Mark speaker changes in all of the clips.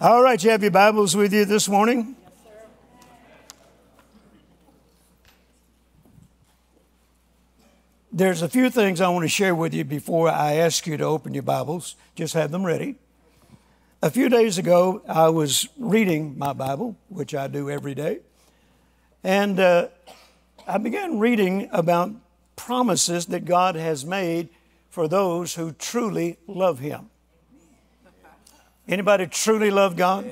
Speaker 1: All right, you have your Bibles with you this morning? There's a few things I want to share with you before I ask you to open your Bibles. Just have them ready. A few days ago, I was reading my Bible, which I do every day, and uh, I began reading about promises that God has made for those who truly love Him. Anybody truly love God?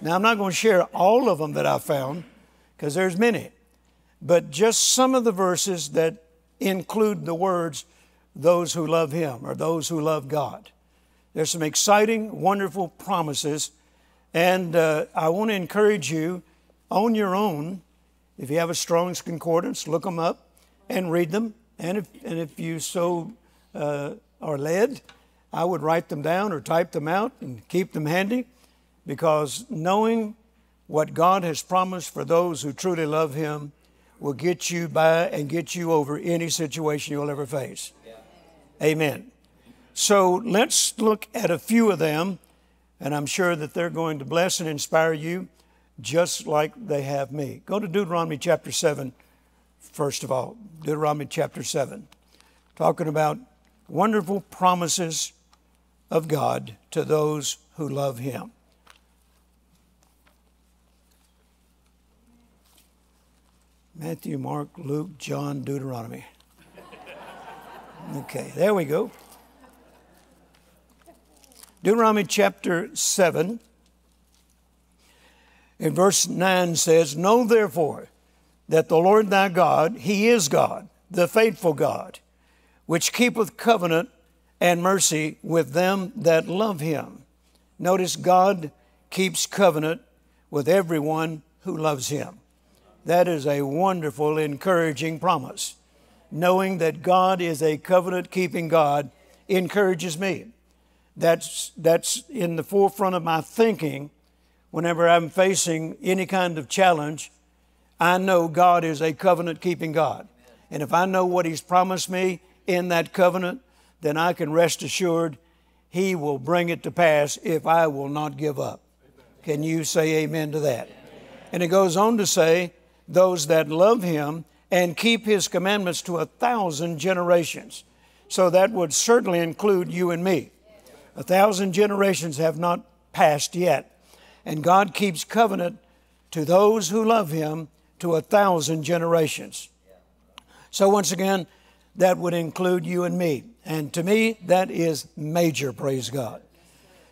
Speaker 1: Now, I'm not going to share all of them that I found because there's many, but just some of the verses that include the words, those who love Him or those who love God. There's some exciting, wonderful promises, and uh, I want to encourage you on your own. If you have a Strong's Concordance, look them up and read them. And if, and if you so uh, are led, I would write them down or type them out and keep them handy because knowing what God has promised for those who truly love Him will get you by and get you over any situation you'll ever face. Yeah. Amen. So let's look at a few of them, and I'm sure that they're going to bless and inspire you just like they have me. Go to Deuteronomy chapter 7, first of all. Deuteronomy chapter 7, talking about wonderful promises of God to those who love Him. Matthew, Mark, Luke, John, Deuteronomy. Okay, there we go. Deuteronomy chapter 7, in verse 9 says, Know therefore that the Lord thy God, He is God, the faithful God, which keepeth covenant and mercy with them that love him. Notice God keeps covenant with everyone who loves him. That is a wonderful, encouraging promise. Knowing that God is a covenant keeping God encourages me. That's, that's in the forefront of my thinking whenever I'm facing any kind of challenge. I know God is a covenant keeping God. And if I know what He's promised me in that covenant, then I can rest assured He will bring it to pass if I will not give up. Can you say amen to that? And it goes on to say, those that love Him and keep His commandments to a thousand generations. So that would certainly include you and me. A thousand generations have not passed yet. And God keeps covenant to those who love Him to a thousand generations. So, once again, that would include you and me. And to me, that is major, praise God.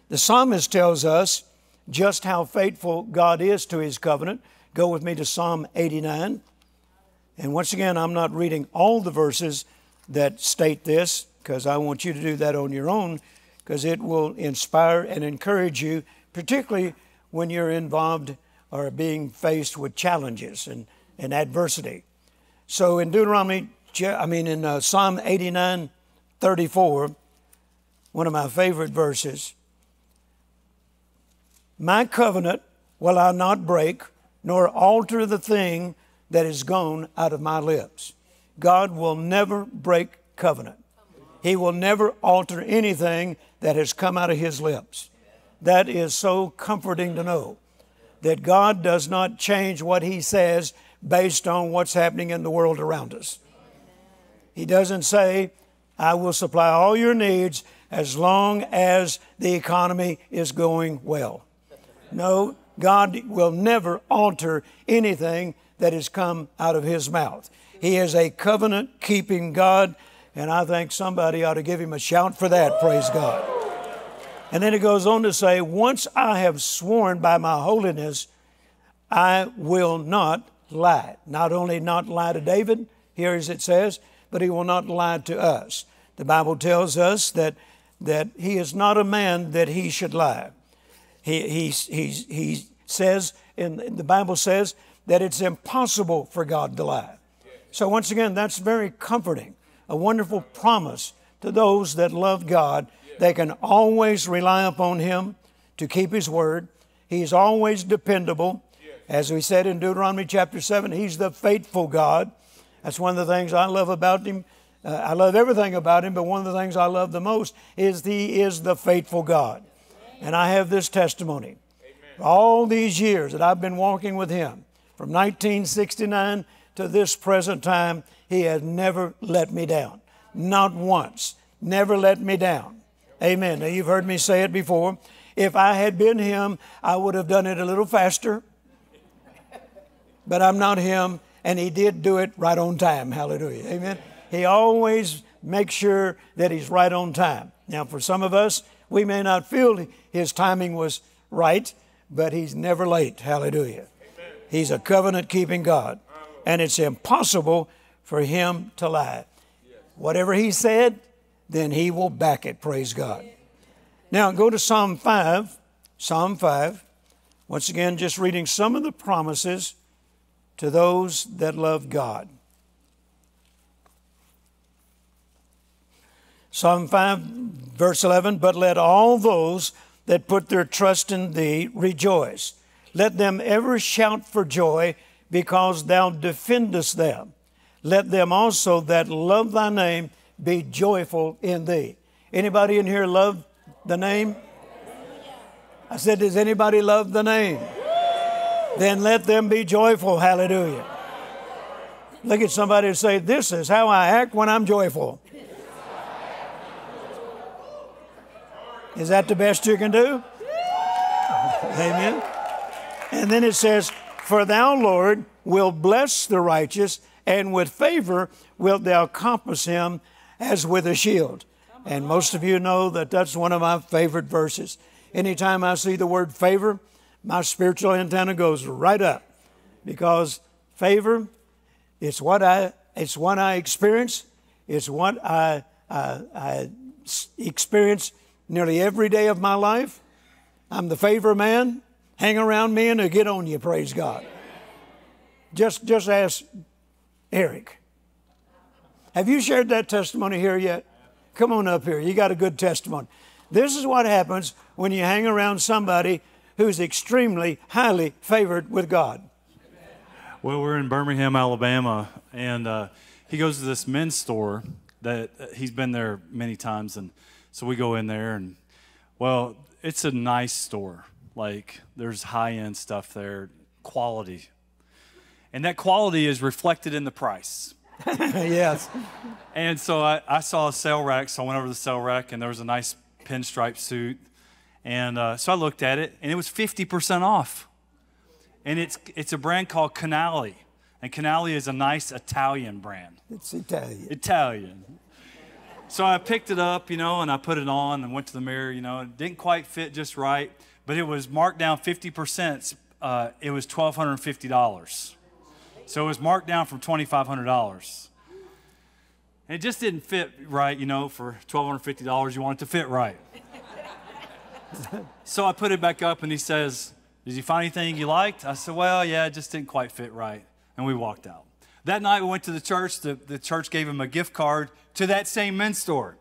Speaker 1: The psalmist tells us just how faithful God is to his covenant. Go with me to Psalm 89. And once again, I'm not reading all the verses that state this because I want you to do that on your own because it will inspire and encourage you, particularly when you're involved or being faced with challenges and, and adversity. So in Deuteronomy I mean, in uh, Psalm 89 34, one of my favorite verses, My covenant will I not break, nor alter the thing that is gone out of my lips. God will never break covenant. He will never alter anything that has come out of His lips. That is so comforting to know that God does not change what He says based on what's happening in the world around us. He doesn't say, I will supply all your needs as long as the economy is going well. No, God will never alter anything that has come out of His mouth. He is a covenant keeping God, and I think somebody ought to give Him a shout for that, praise God. And then it goes on to say, Once I have sworn by my holiness, I will not lie. Not only not lie to David, here as it says, but he will not lie to us. The Bible tells us that, that he is not a man that he should lie. He, he, he, he says, and the Bible says that it's impossible for God to lie. So, once again, that's very comforting, a wonderful promise to those that love God. They can always rely upon Him to keep His word. He's always dependable. As we said in Deuteronomy chapter 7, He's the faithful God. That's one of the things I love about him. Uh, I love everything about him, but one of the things I love the most is he is the faithful God. And I have this testimony. All these years that I've been walking with Him, from 1969 to this present time, He has never let me down. Not once. Never let me down. Amen. Now, you've heard me say it before. If I had been Him, I would have done it a little faster. But I'm not Him, and He did do it right on time. Hallelujah. Amen. He always makes sure that He's right on time. Now, for some of us, we may not feel His timing was right, but He's never late. Hallelujah. Amen. He's a covenant keeping God, and it's impossible for Him to lie. Whatever He said, then He will back it. Praise God. Now, go to Psalm 5. Psalm 5. Once again, just reading some of the promises to those that love God. Psalm 5, verse 11 But let all those that put their trust in thee rejoice. Let them ever shout for joy because thou defendest them. Let them also that love thy name be joyful in thee. Anybody in here love the name? I said, Does anybody love the name? Then let them be joyful. Hallelujah. Look at somebody and say, This is how I act when I'm joyful. Is that the best you can do? Amen. And then it says, For thou, Lord, will bless the righteous, and with favor wilt thou compass him as with a shield. And most of you know that that's one of my favorite verses. Anytime I see the word favor, my spiritual antenna goes right up because favor, it's what I, it's what I experience. It's what I, I, I experience nearly every day of my life. I'm the favor man. Hang around me and get on you, praise God. Just, just ask Eric. Have you shared that testimony here yet? Come on up here. You got a good testimony. This is what happens when you hang around somebody who's extremely highly favored with God.
Speaker 2: Well, we're in Birmingham, Alabama, and uh, he goes to this men's store that uh, he's been there many times, and so we go in there, and well, it's a nice store. Like there's high end stuff there, quality, and that quality is reflected in the price.
Speaker 1: yes.
Speaker 2: And so I, I, saw a sale rack, so I went over to the sale rack, and there was a nice pinstripe suit, and uh, so I looked at it, and it was 50% off. And it's it's a brand called Canali, and Canali is a nice Italian brand.
Speaker 1: It's Italian.
Speaker 2: Italian. So I picked it up, you know, and I put it on and went to the mirror, you know. It didn't quite fit just right, but it was marked down 50%. Uh, it was $1,250. So it was marked down from $2,500. And it just didn't fit right, you know, for $1,250, you want it to fit right. So I put it back up and he says, Did you find anything you liked? I said, Well, yeah, it just didn't quite fit right. And we walked out. That night we went to the church. The, the church gave him a gift card to that same men's store.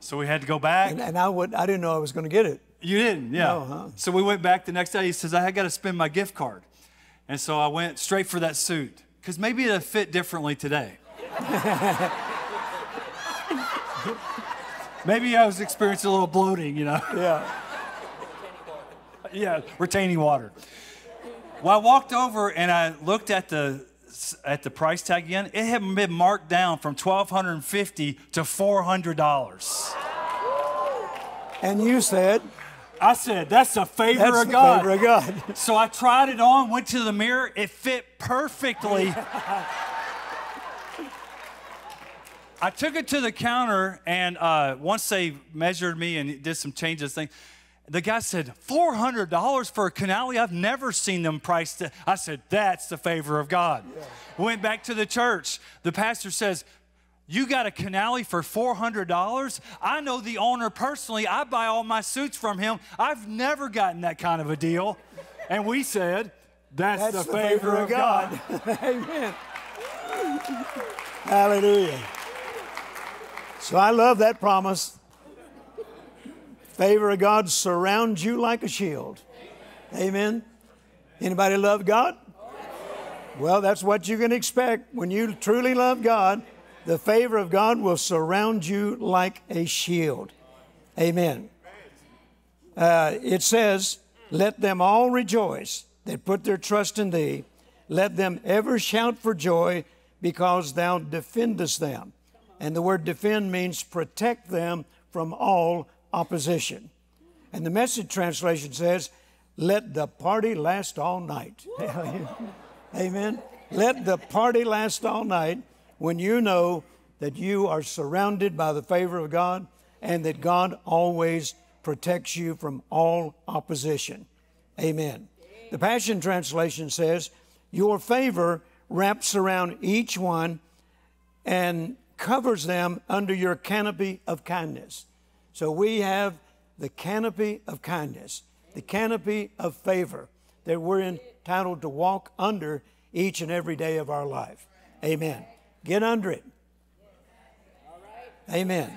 Speaker 2: So we had to go back.
Speaker 1: And, and I, would, I didn't know I was going to get it.
Speaker 2: You didn't, yeah. No, huh? So we went back the next day. He says, I got to spend my gift card. And so I went straight for that suit because maybe it'll fit differently today. maybe I was experiencing a little bloating, you know?
Speaker 1: Yeah.
Speaker 2: yeah, retaining water. Well, I walked over and I looked at the at the price tag again, it had been marked down from 1,250 to $400.
Speaker 1: And you said,
Speaker 2: I said, that's a favor
Speaker 1: that's
Speaker 2: of God.
Speaker 1: Favor of God.
Speaker 2: So I tried it on, went to the mirror, it fit perfectly. I took it to the counter, and uh, once they measured me and did some changes, things, the guy said, $400 for a canali? I've never seen them priced. I said, that's the favor of God. Yeah. Went back to the church. The pastor says, you got a canali for $400? I know the owner personally. I buy all my suits from him. I've never gotten that kind of a deal. And we said, that's, that's the, the, favor, favor of God.
Speaker 1: God. Amen. Hallelujah. So I love that promise favor of God surrounds you like a shield. Amen. Anybody love God? Well, that's what you can expect. When you truly love God, the favor of God will surround you like a shield. Amen. Uh, it says, Let them all rejoice that put their trust in thee. Let them ever shout for joy because thou defendest them. And the word defend means protect them from all opposition. And the message translation says, Let the party last all night. Amen. Let the party last all night when you know that you are surrounded by the favor of God and that God always protects you from all opposition. Amen. The Passion Translation says, Your favor wraps around each one and covers them under your canopy of kindness. So we have the canopy of kindness, the canopy of favor that we're entitled to walk under each and every day of our life. Amen. Get under it. Amen.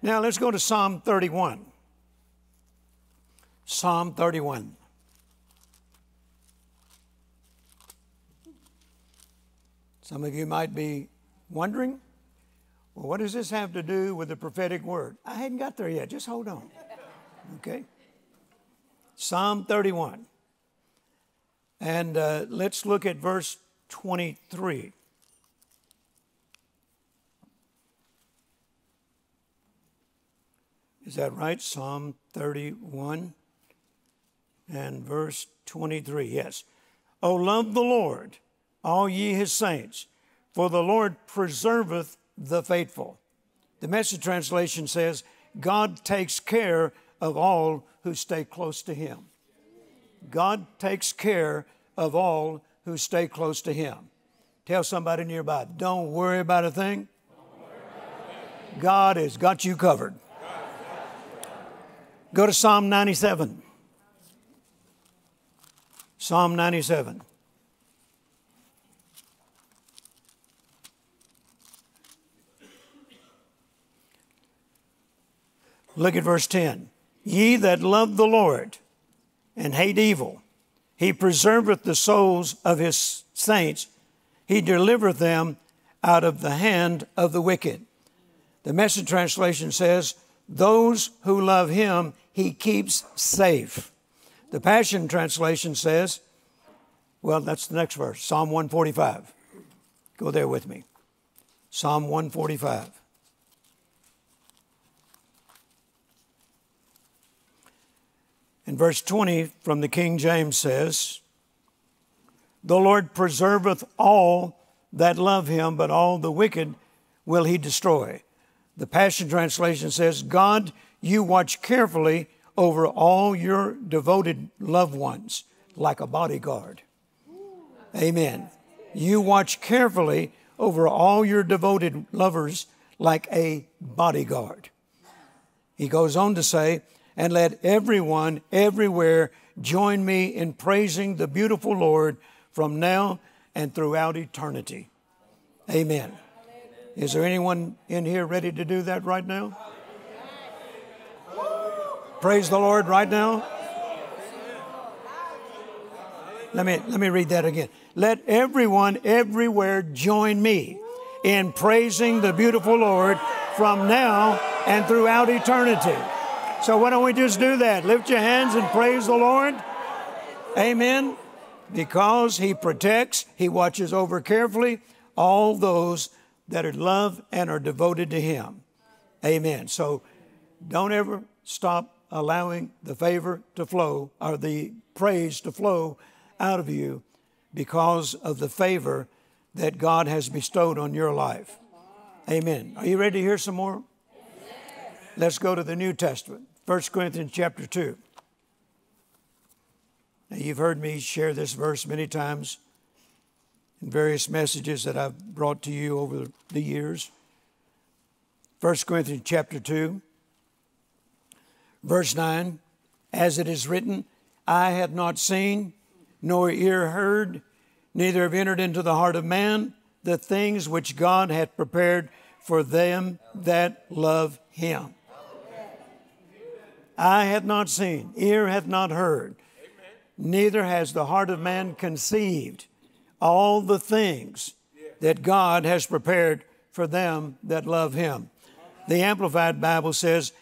Speaker 1: Now let's go to Psalm 31. Psalm 31. Some of you might be wondering, well, what does this have to do with the prophetic word? I hadn't got there yet. Just hold on. Okay? Psalm 31. And uh, let's look at verse 23. Is that right? Psalm 31 and verse 23. Yes. Oh, love the Lord, all ye his saints, for the Lord preserveth the faithful. The message translation says, God takes care of all who stay close to him. God takes care of all who stay close to him. Tell somebody nearby, don't worry about a thing. God has got you covered. Go to Psalm 97. Psalm 97. Look at verse 10. Ye that love the Lord and hate evil, he preserveth the souls of his saints, he delivereth them out of the hand of the wicked. The message translation says, Those who love him, he keeps safe. The Passion Translation says, well, that's the next verse, Psalm 145. Go there with me. Psalm 145. In verse 20 from the King James says, The Lord preserveth all that love him, but all the wicked will he destroy. The Passion Translation says, God you watch carefully over all your devoted loved ones like a bodyguard. Amen. You watch carefully over all your devoted lovers like a bodyguard. He goes on to say, and let everyone everywhere join me in praising the beautiful Lord from now and throughout eternity. Amen. Is there anyone in here ready to do that right now? Praise the Lord right now. Let me, let me read that again. Let everyone everywhere join me in praising the beautiful Lord from now and throughout eternity. So, why don't we just do that? Lift your hands and praise the Lord. Amen. Because He protects, He watches over carefully all those that are loved and are devoted to Him. Amen. So, don't ever stop allowing the favor to flow or the praise to flow out of you because of the favor that God has bestowed on your life. Amen. Are you ready to hear some more? Let's go to the New Testament, 1 Corinthians chapter 2. Now, you've heard me share this verse many times in various messages that I've brought to you over the years. 1 Corinthians chapter 2. Verse 9, as it is written, I have not seen, nor ear heard, neither have entered into the heart of man the things which God hath prepared for them that love him. Eye hath not seen, ear hath not heard, neither has the heart of man conceived all the things that God has prepared for them that love him. The Amplified Bible says,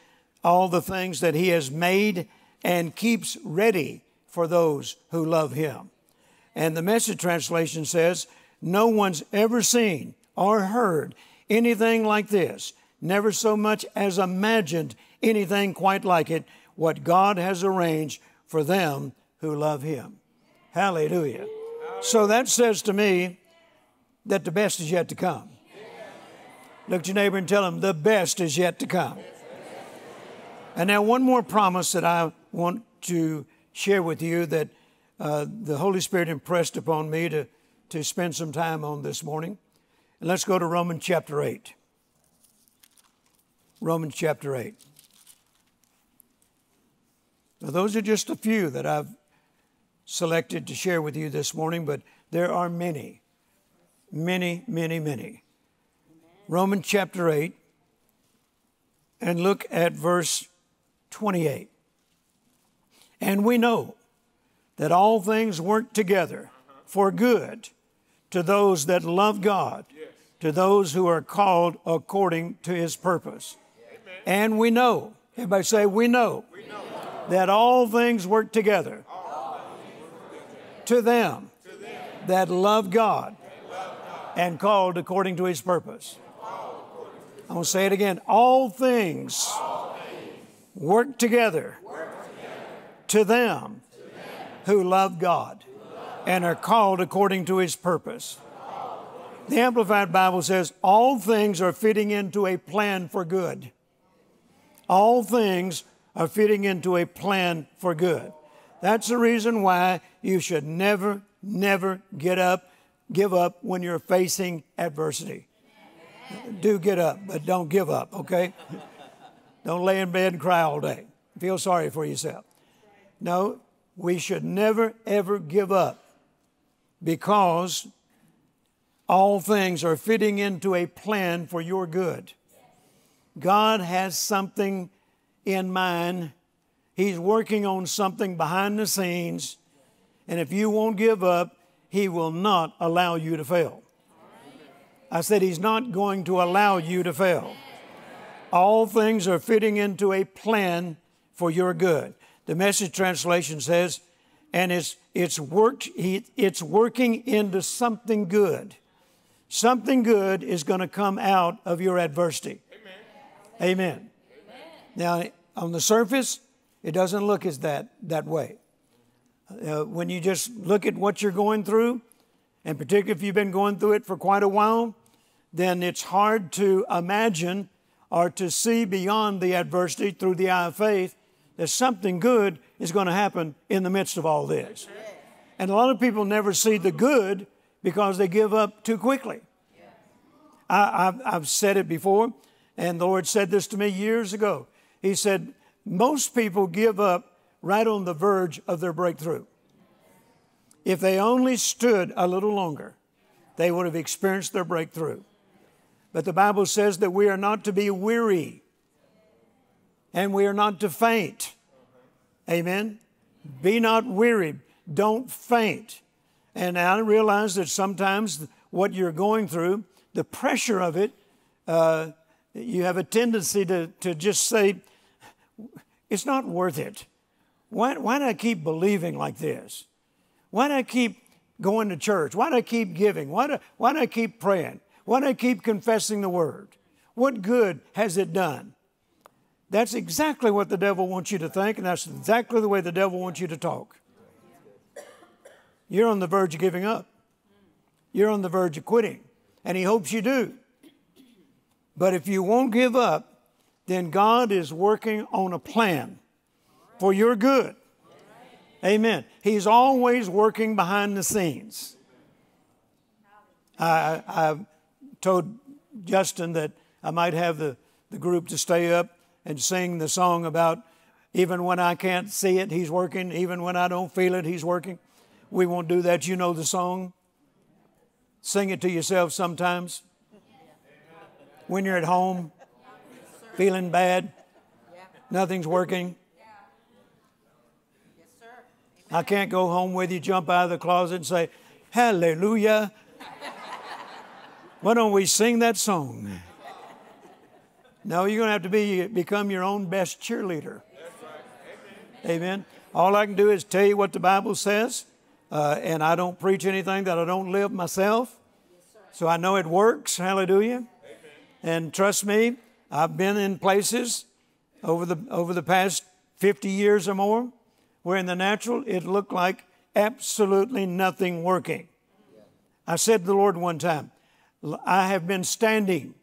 Speaker 1: all the things that He has made and keeps ready for those who love Him. And the message translation says, No one's ever seen or heard anything like this, never so much as imagined anything quite like it, what God has arranged for them who love Him. Hallelujah. So that says to me that the best is yet to come. Look at your neighbor and tell him, the best is yet to come. And now, one more promise that I want to share with you that uh, the Holy Spirit impressed upon me to, to spend some time on this morning. And let's go to Romans chapter 8. Romans chapter 8. Now, those are just a few that I've selected to share with you this morning, but there are many, many, many, many. Romans chapter 8, and look at verse 28. And we know that all things work together for good to those that love God, to those who are called according to his purpose. And we know, everybody say, we know. That all things work together, to, them that love God, and called according to his purpose. I'm going to say it again. All things, work together, to them who love God and are called according to his purpose. The Amplified Bible says, All things are fitting into a plan for good. All things are fitting into a plan for good. That's the reason why you should never, never get up, give up when you're facing adversity. Do get up, but don't give up, okay? don't lay in bed and cry all day. Feel sorry for yourself. No, we should never, ever give up because all things are fitting into a plan for your good. God has something in mind. He's working on something behind the scenes. And if you won't give up, He will not allow you to fail. I said, He's not going to allow you to fail. All things are fitting into a plan for your good. The message translation says, and it's, it's, worked, it's working into something good. Something good is going to come out of your adversity. Amen. Amen. Now, on the surface, it doesn't look as that, that way. Uh, when you just look at what you're going through, and particularly if you've been going through it for quite a while, then it's hard to imagine or to see beyond the adversity through the eye of faith that something good is going to happen in the midst of all this. And a lot of people never see the good because they give up too quickly. I, have said it before, and the Lord said this to me years ago. He said, Most people give up right on the verge of their breakthrough. If they only stood a little longer, they would have experienced their breakthrough. But the Bible says that we are not to be weary and we are not to faint. Amen. Be not weary. Don't faint. And I realize that sometimes what you're going through, the pressure of it, uh, you have a tendency to, to just say, it's not worth it. Why, why do I keep believing like this? Why do I keep going to church? Why do I keep giving? Why do, why do I keep praying? Why do I keep confessing the word? What good has it done? That's exactly what the devil wants you to think, and that's exactly the way the devil wants you to talk. You're on the verge of giving up. You're on the verge of quitting, and he hopes you do. But if you won't give up, then God is working on a plan for your good. Amen. He's always working behind the scenes. I, I, told Justin that I might have the, the group to stay up and sing the song about even when I can't see it, He's working. Even when I don't feel it, He's working. We won't do that. You know the song. Sing it to yourself sometimes. When you're at home, feeling bad, nothing's working. I can't go home with you, jump out of the closet and say, Hallelujah. Why don't we sing that song? No, you're going to have to be, become your own best cheerleader. Amen. All I can do is tell you what the Bible says, uh, and I don't preach anything that I don't live myself. So I know it works. Hallelujah. And trust me, I've been in places over the, over the past 50 years or more where in the natural it looked like absolutely nothing working. I said to the Lord one time, I have been standing.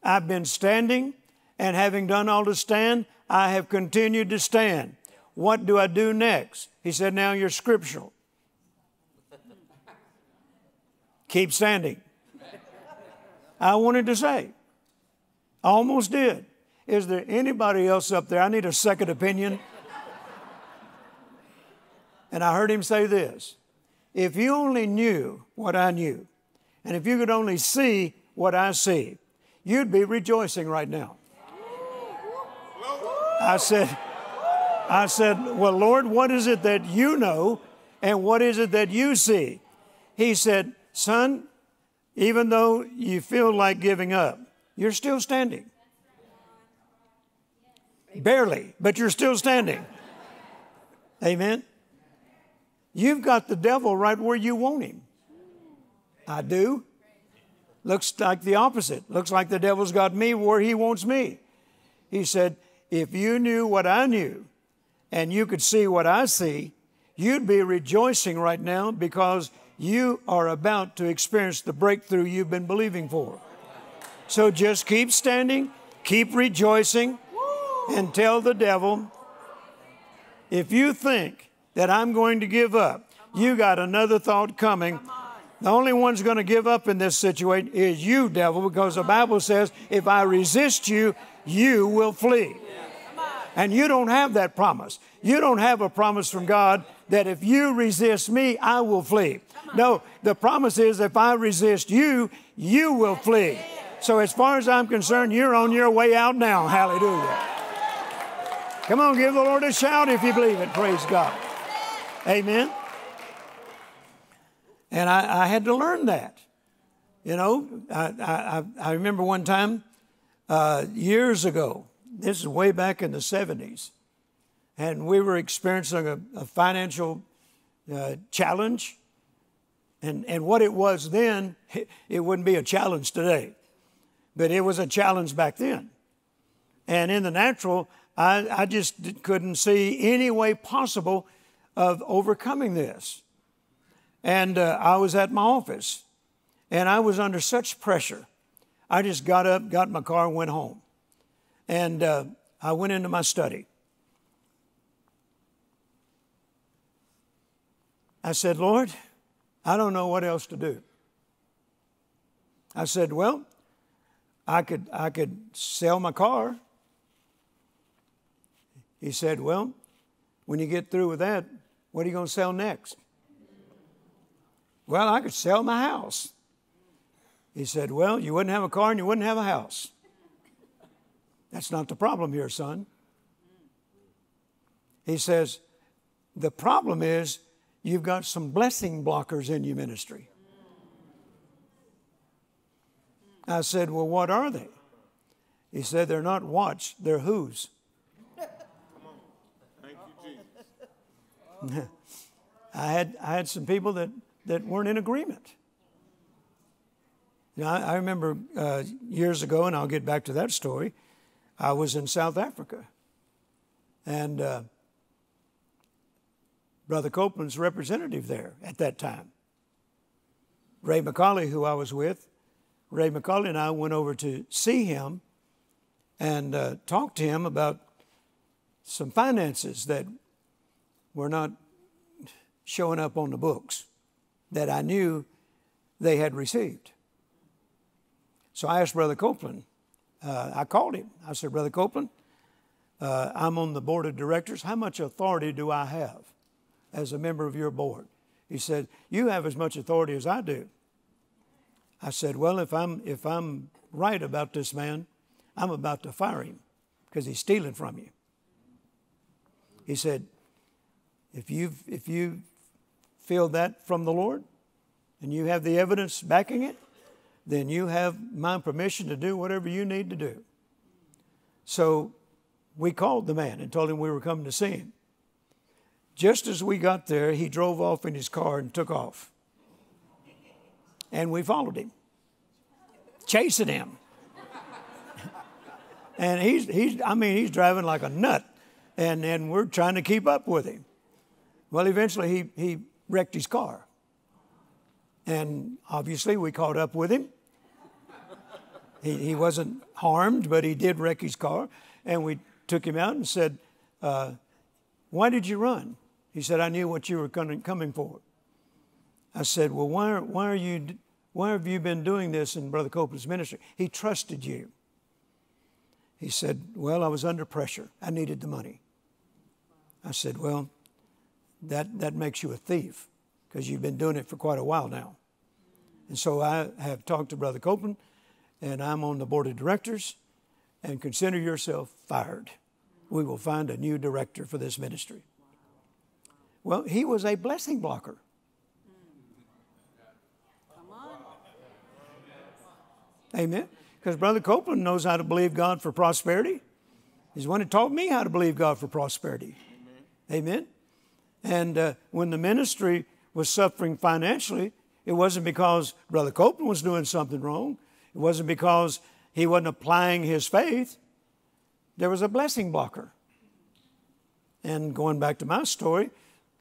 Speaker 1: I've been standing, and having done all to stand, I have continued to stand. What do I do next? He said, Now you're scriptural. Keep standing. I wanted to say, I almost did. Is there anybody else up there? I need a second opinion. and I heard him say this If you only knew what I knew, and if you could only see what I see, you'd be rejoicing right now. I said, I said, Well, Lord, what is it that you know and what is it that you see? He said, Son, even though you feel like giving up, you're still standing. Barely, but you're still standing. Amen. You've got the devil right where you want him. I do. Looks like the opposite. Looks like the devil's got me where he wants me. He said, If you knew what I knew and you could see what I see, you'd be rejoicing right now because you are about to experience the breakthrough you've been believing for. So just keep standing, keep rejoicing, and tell the devil if you think that I'm going to give up, you got another thought coming. The only one's going to give up in this situation is you, devil, because the Bible says, if I resist you, you will flee. And you don't have that promise. You don't have a promise from God that if you resist me, I will flee. No, the promise is if I resist you, you will flee. So, as far as I'm concerned, you're on your way out now. Hallelujah. Come on, give the Lord a shout if you believe it. Praise God. Amen. And I, I had to learn that. You know, I, I, I remember one time uh, years ago, this is way back in the 70s, and we were experiencing a, a financial uh, challenge. And, and what it was then, it wouldn't be a challenge today, but it was a challenge back then. And in the natural, I, I just couldn't see any way possible of overcoming this. And uh, I was at my office, and I was under such pressure. I just got up, got my car, went home. And uh, I went into my study. I said, Lord, I don't know what else to do. I said, Well, I could, I could sell my car. He said, Well, when you get through with that, what are you going to sell next? Well, I could sell my house. He said, Well, you wouldn't have a car and you wouldn't have a house. That's not the problem here, son. He says, The problem is you've got some blessing blockers in your ministry. I said, Well, what are they? He said, They're not what's, they're whose. I had, I had some people that, that weren't in agreement. You know, I, I remember uh, years ago, and I'll get back to that story, I was in South Africa. And uh, Brother Copeland's representative there at that time. Ray McCauley, who I was with, Ray McCauley and I went over to see him and uh, talk to him about some finances that were not showing up on the books that I knew they had received. So I asked Brother Copeland, uh, I called him. I said, Brother Copeland, uh, I'm on the board of directors. How much authority do I have as a member of your board? He said, You have as much authority as I do. I said, Well, if I'm, if I'm right about this man, I'm about to fire him because he's stealing from you. He said, if, you if you feel that from the Lord and you have the evidence backing it, then you have my permission to do whatever you need to do. So we called the man and told him we were coming to see him. Just as we got there, he drove off in his car and took off. And we followed him, chasing him. and he's, he's, I mean, he's driving like a nut. And, and we're trying to keep up with him. Well, eventually he, he wrecked his car. And obviously we caught up with him. He, he wasn't harmed, but he did wreck his car. And we took him out and said, uh, Why did you run? He said, I knew what you were coming for. I said, Well, why, why, are you, why have you been doing this in Brother Copeland's ministry? He trusted you. He said, Well, I was under pressure. I needed the money. I said, Well, that, that makes you a thief because you've been doing it for quite a while now. And so I have talked to Brother Copeland, and I'm on the board of directors, and consider yourself fired. We will find a new director for this ministry. Well, he was a blessing blocker. Amen. Because Brother Copeland knows how to believe God for prosperity. He's the one who taught me how to believe God for prosperity. Amen. Amen. And uh, when the ministry was suffering financially, it wasn't because Brother Copeland was doing something wrong. It wasn't because he wasn't applying his faith. There was a blessing blocker. And going back to my story,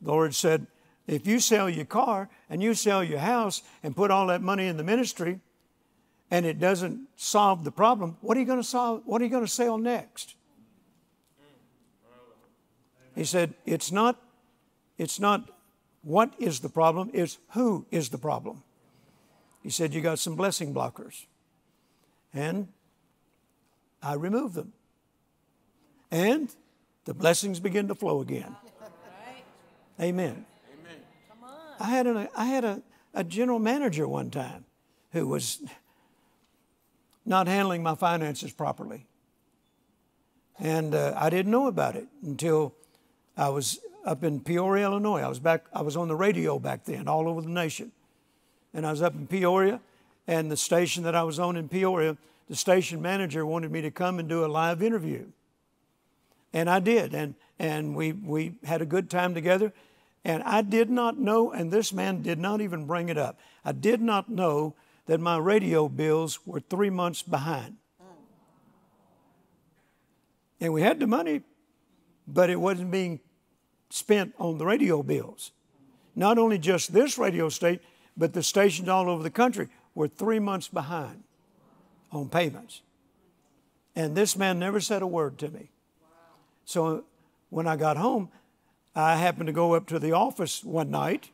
Speaker 1: the Lord said, if you sell your car and you sell your house and put all that money in the ministry and it doesn't solve the problem, what are you going to solve? What are you going to sell next? He said, it's not, it's not what is the problem, it's who is the problem. He said, You got some blessing blockers. And I removed them. And the blessings begin to flow again. Amen. Amen. I had, a, I had a, a general manager one time who was not handling my finances properly. And uh, I didn't know about it until I was up in Peoria, Illinois. I was back, I was on the radio back then, all over the nation. And I was up in Peoria, and the station that I was on in Peoria, the station manager wanted me to come and do a live interview. And I did, and, and we, we had a good time together. And I did not know, and this man did not even bring it up. I did not know that my radio bills were three months behind. And we had the money, but it wasn't being spent on the radio bills. Not only just this radio state, but the stations all over the country were three months behind on payments. And this man never said a word to me. So when I got home, I happened to go up to the office one night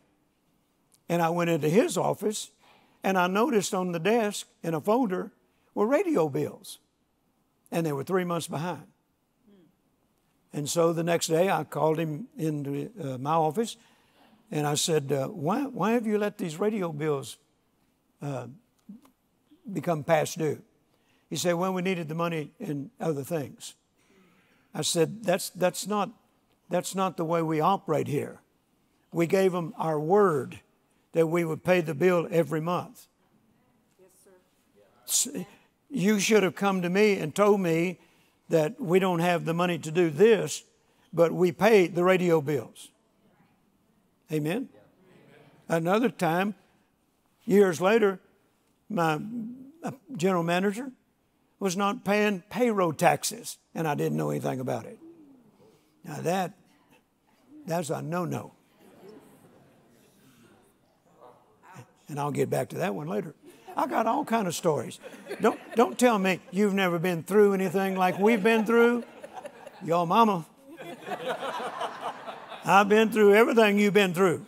Speaker 1: and I went into his office and I noticed on the desk in a folder were radio bills. And they were three months behind. And so the next day I called him into uh, my office and I said, uh, why, why have you let these radio bills uh, become past due? He said, Well, we needed the money in other things. I said, That's, that's, not, that's not the way we operate here. We gave them our word that we would pay the bill every month. Yes, sir. You should have come to me and told me that we don't have the money to do this, but we pay the radio bills. Amen? Another time, years later, my uh, general manager was not paying payroll taxes, and I didn't know anything about it. Now that that's a no-no. And I'll get back to that one later. I got all kind of stories. Don't, don't tell me you've never been through anything like we've been through. Your mama. I've been through everything you've been through.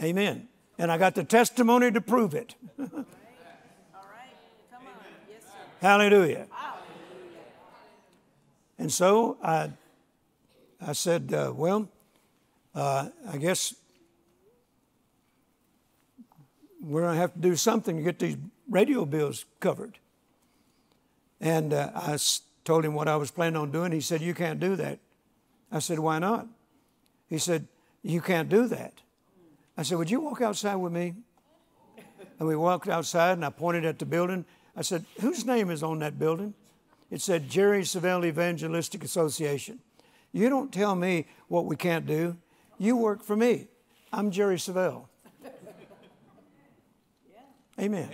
Speaker 1: Amen. And I got the testimony to prove it. Hallelujah. Hallelujah. And so I, I said, uh, well, uh, I guess we're going to have to do something to get these radio bills covered. And uh, I told him what I was planning on doing. He said, You can't do that. I said, Why not? He said, You can't do that. I said, Would you walk outside with me? And we walked outside and I pointed at the building. I said, Whose name is on that building? It said Jerry Savelle Evangelistic Association. You don't tell me what we can't do. You work for me. I'm Jerry Savelle. Amen.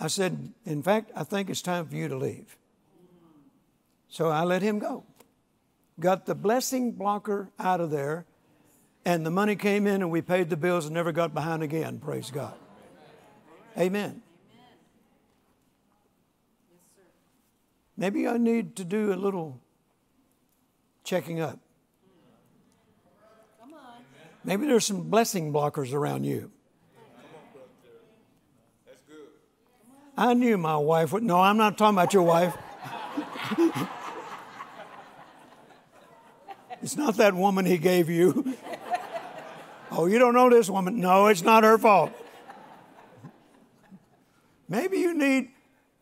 Speaker 1: I said, In fact, I think it's time for you to leave. So I let him go. Got the blessing blocker out of there, and the money came in, and we paid the bills and never got behind again. Praise God. Amen. Maybe I need to do a little checking up. Maybe there's some blessing blockers around you. I knew my wife would. No, I'm not talking about your wife. it's not that woman he gave you. oh, you don't know this woman. No, it's not her fault. Maybe you need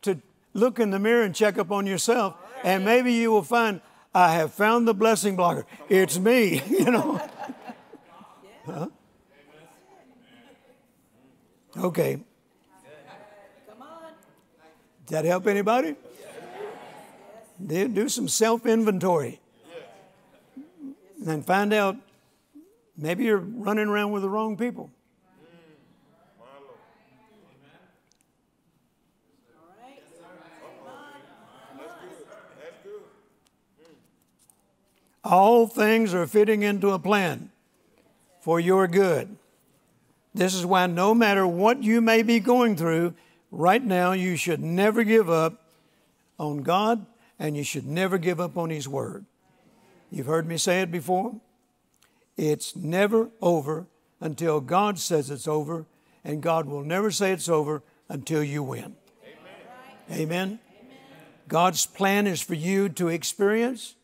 Speaker 1: to look in the mirror and check up on yourself, and maybe you will find, I have found the blessing blocker. It's me, you know. Huh? Okay. Does that help anybody? Do some self inventory and find out maybe you're running around with the wrong people. All things are fitting into a plan for your good. This is why, no matter what you may be going through right now, you should never give up on God and you should never give up on His Word. You've heard me say it before. It's never over until God says it's over, and God will never say it's over until you win. Amen. Amen. God's plan is for you to experience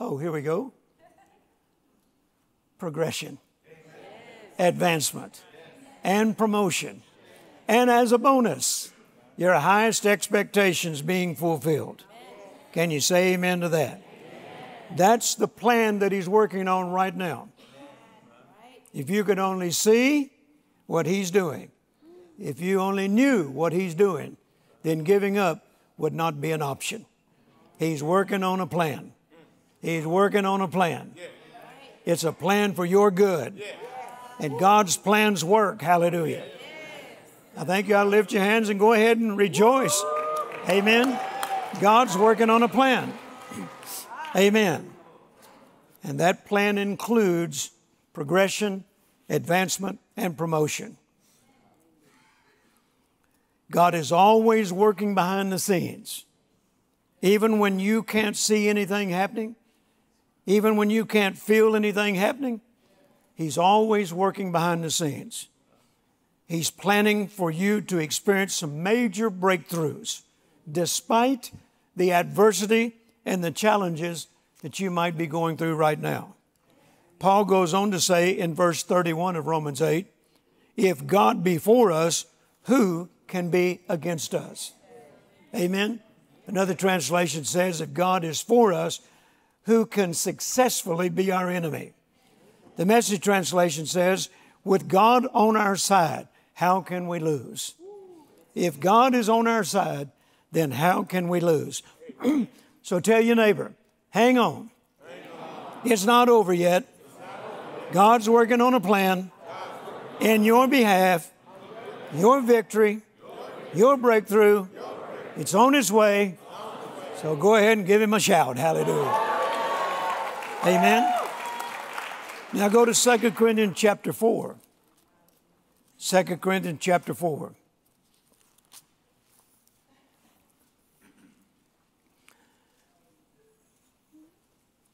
Speaker 1: Oh, here we go. Progression, advancement, and promotion. And as a bonus, your highest expectations being fulfilled. Can you say amen to that? That's the plan that He's working on right now. If you could only see what He's doing, if you only knew what He's doing, then giving up would not be an option. He's working on a plan. He's working on a plan. It's a plan for your good. And God's plans work. Hallelujah. I think you to lift your hands and go ahead and rejoice. Amen. God's working on a plan. Amen. And that plan includes progression, advancement, and promotion. God is always working behind the scenes. Even when you can't see anything happening, even when you can't feel anything happening, He's always working behind the scenes. He's planning for you to experience some major breakthroughs despite the adversity and the challenges that you might be going through right now. Paul goes on to say in verse 31 of Romans 8 if God be for us, who can be against us? Amen. Another translation says, if God is for us, who can successfully be our enemy. The message translation says, with God on our side, how can we lose? If God is on our side, then how can we lose? so tell your neighbor, hang on. It's not over yet. God's working on a plan in your behalf, your victory, your breakthrough. It's on its way. So go ahead and give him a shout. Hallelujah. Amen. Now go to 2 Corinthians chapter 4. 2 Corinthians chapter 4.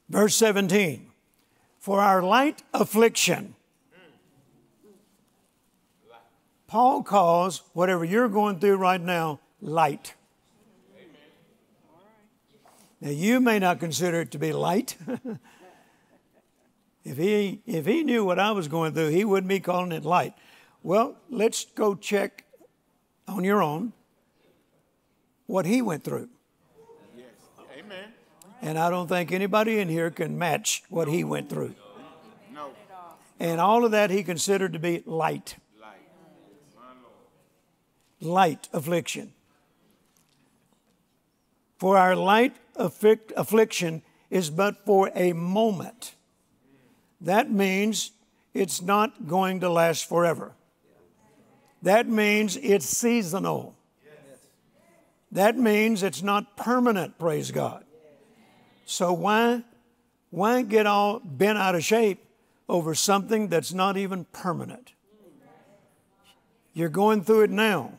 Speaker 1: Verse 17. For our light affliction, Paul calls whatever you're going through right now light. Now, you may not consider it to be light. if, he, if he knew what I was going through, he wouldn't be calling it light. Well, let's go check on your own what he went through.
Speaker 3: Yes. Amen.
Speaker 1: And I don't think anybody in here can match what he went through.
Speaker 3: No.
Speaker 1: And all of that he considered to be light.
Speaker 3: Light.
Speaker 1: light affliction. For our light afflict, affliction is but for a moment. That means it's not going to last forever. That means it's seasonal. That means it's not permanent, praise God. So why, why get all bent out of shape over something that's not even permanent? You're going through it now,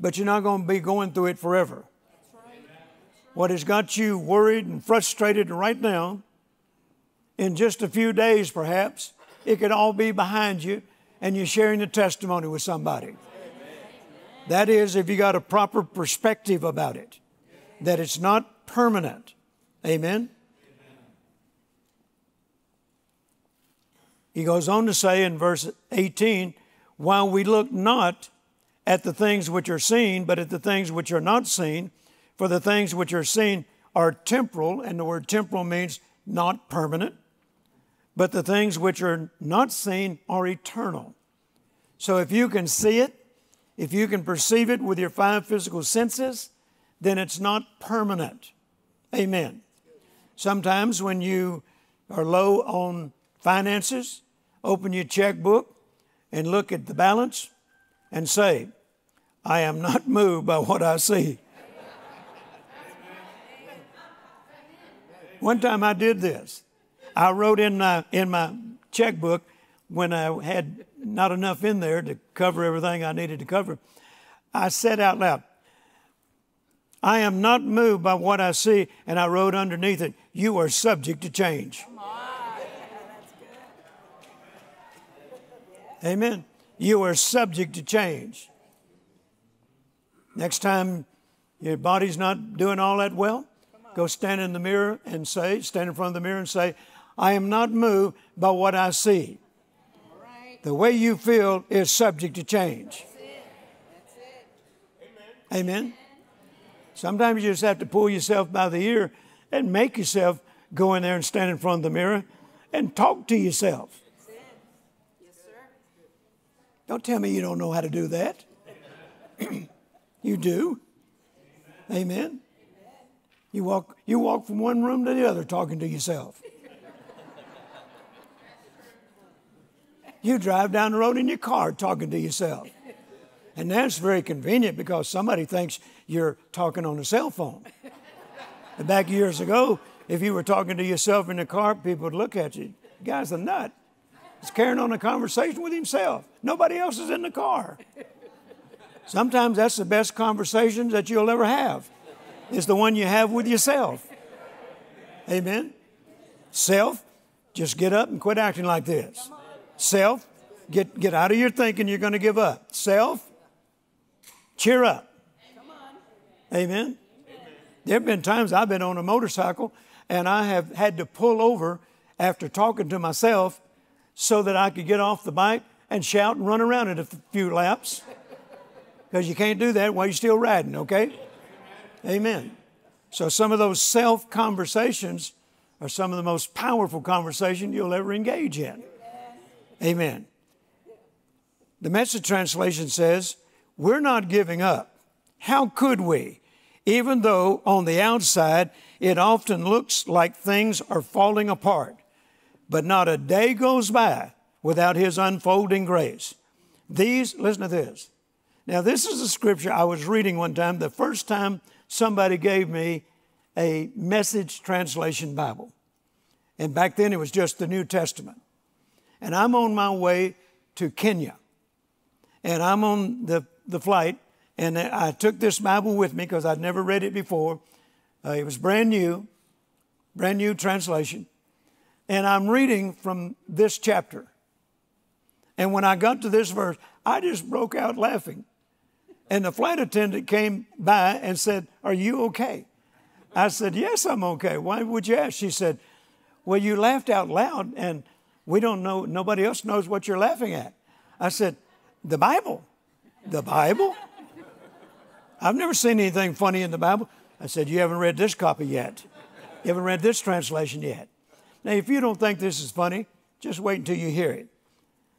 Speaker 1: but you're not going to be going through it forever. What has got you worried and frustrated right now, in just a few days perhaps, it could all be behind you and you're sharing the testimony with somebody. That is, if you got a proper perspective about it, that it's not permanent. Amen? He goes on to say in verse 18, while we look not at the things which are seen, but at the things which are not seen, for the things which are seen are temporal, and the word temporal means not permanent, but the things which are not seen are eternal. So if you can see it, if you can perceive it with your five physical senses, then it's not permanent. Amen. Sometimes when you are low on finances, open your checkbook and look at the balance and say, I am not moved by what I see. One time I did this. I wrote in my, in my checkbook when I had not enough in there to cover everything I needed to cover. I said out loud, I am not moved by what I see, and I wrote underneath it, You are subject to change. Amen. You are subject to change. Next time your body's not doing all that well, go stand in the mirror and say, stand in front of the mirror and say, I am not moved by what I see. The way you feel is subject to change. Amen. Sometimes you just have to pull yourself by the ear and make yourself go in there and stand in front of the mirror and talk to yourself. Don't tell me you don't know how to do that. you do. Amen. You walk, you walk from one room to the other talking to yourself. You drive down the road in your car talking to yourself. And that's very convenient because somebody thinks you're talking on a cell phone. Back years ago, if you were talking to yourself in the car, people would look at you. The guy's a nut. He's carrying on a conversation with himself. Nobody else is in the car. Sometimes that's the best conversations that you'll ever have. Is the one you have with yourself. Amen. Self, just get up and quit acting like this. Self, get, get out of your thinking you're going to give up. Self, cheer up. Amen. There have been times I've been on a motorcycle and I have had to pull over after talking to myself so that I could get off the bike and shout and run around it a few laps. Because you can't do that while you're still riding, okay? Amen. So some of those self conversations are some of the most powerful conversations you'll ever engage in. Amen. The message translation says, We're not giving up. How could we? Even though on the outside it often looks like things are falling apart but not a day goes by without His unfolding grace. These, listen to this. Now, this is a scripture I was reading one time, the first time somebody gave me a message translation Bible. And back then it was just the New Testament. And I'm on my way to Kenya. And I'm on the, the flight, and I took this Bible with me because I'd never read it before. Uh, it was brand new, brand new translation. And I'm reading from this chapter. And when I got to this verse, I just broke out laughing. And the flight attendant came by and said, Are you okay? I said, Yes, I'm okay. Why would you ask? She said, Well, you laughed out loud and we don't know, nobody else knows what you're laughing at. I said, The Bible. The Bible? I've never seen anything funny in the Bible. I said, You haven't read this copy yet. You haven't read this translation yet. Now, if you don't think this is funny, just wait until you hear it.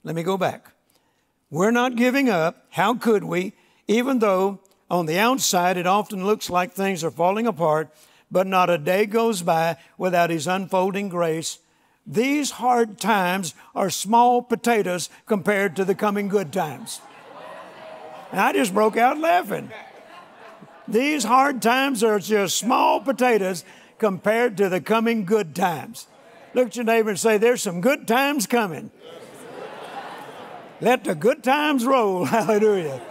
Speaker 1: Let me go back. We're not giving up. How could we? even though on the outside it often looks like things are falling apart, but not a day goes by without His unfolding grace. These hard times are small potatoes compared to the coming good times. And I just broke out laughing. These hard times are just small potatoes compared to the coming good times. Look at your neighbor and say, There's some good times coming. Let the good times roll. Hallelujah.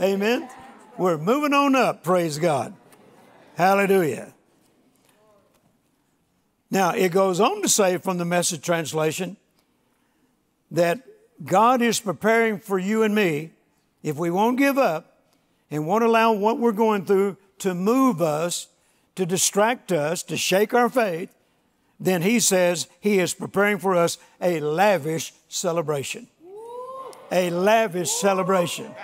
Speaker 1: Amen. We're moving on up, praise God. Hallelujah. Now, it goes on to say from the message translation that God is preparing for you and me if we won't give up and won't allow what we're going through to move us, to distract us, to shake our faith, then He says He is preparing for us a lavish celebration. A lavish celebration.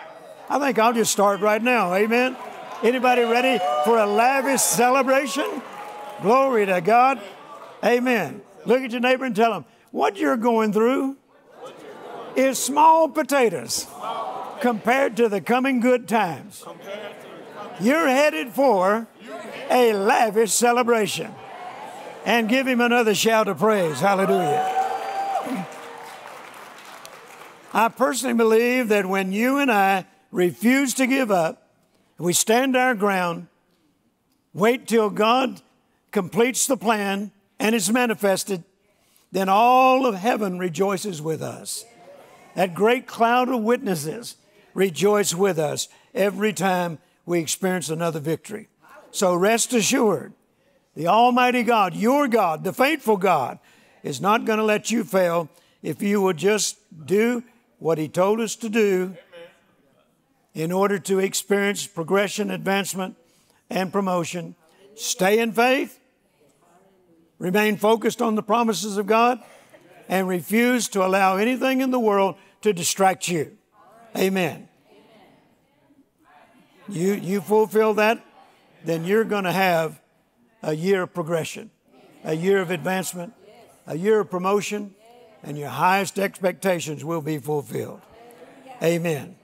Speaker 1: I think I'll just start right now. Amen. Anybody ready for a lavish celebration? Glory to God. Amen. Look at your neighbor and tell him, what you're going through is small potatoes compared to the coming good times. You're headed for a lavish celebration. And give him another shout of praise. Hallelujah. I personally believe that when you and I refuse to give up, we stand our ground, wait till God completes the plan and it's manifested, then all of heaven rejoices with us. That great cloud of witnesses rejoice with us every time we experience another victory. So rest assured, the Almighty God, your God, the faithful God, is not going to let you fail if you will just do what He told us to do in order to experience progression, advancement, and promotion. Stay in faith, remain focused on the promises of God, and refuse to allow anything in the world to distract you. Amen. You, you fulfill that, then you're going to have a year of progression, a year of advancement, a year of promotion, and your highest expectations will be fulfilled. Amen.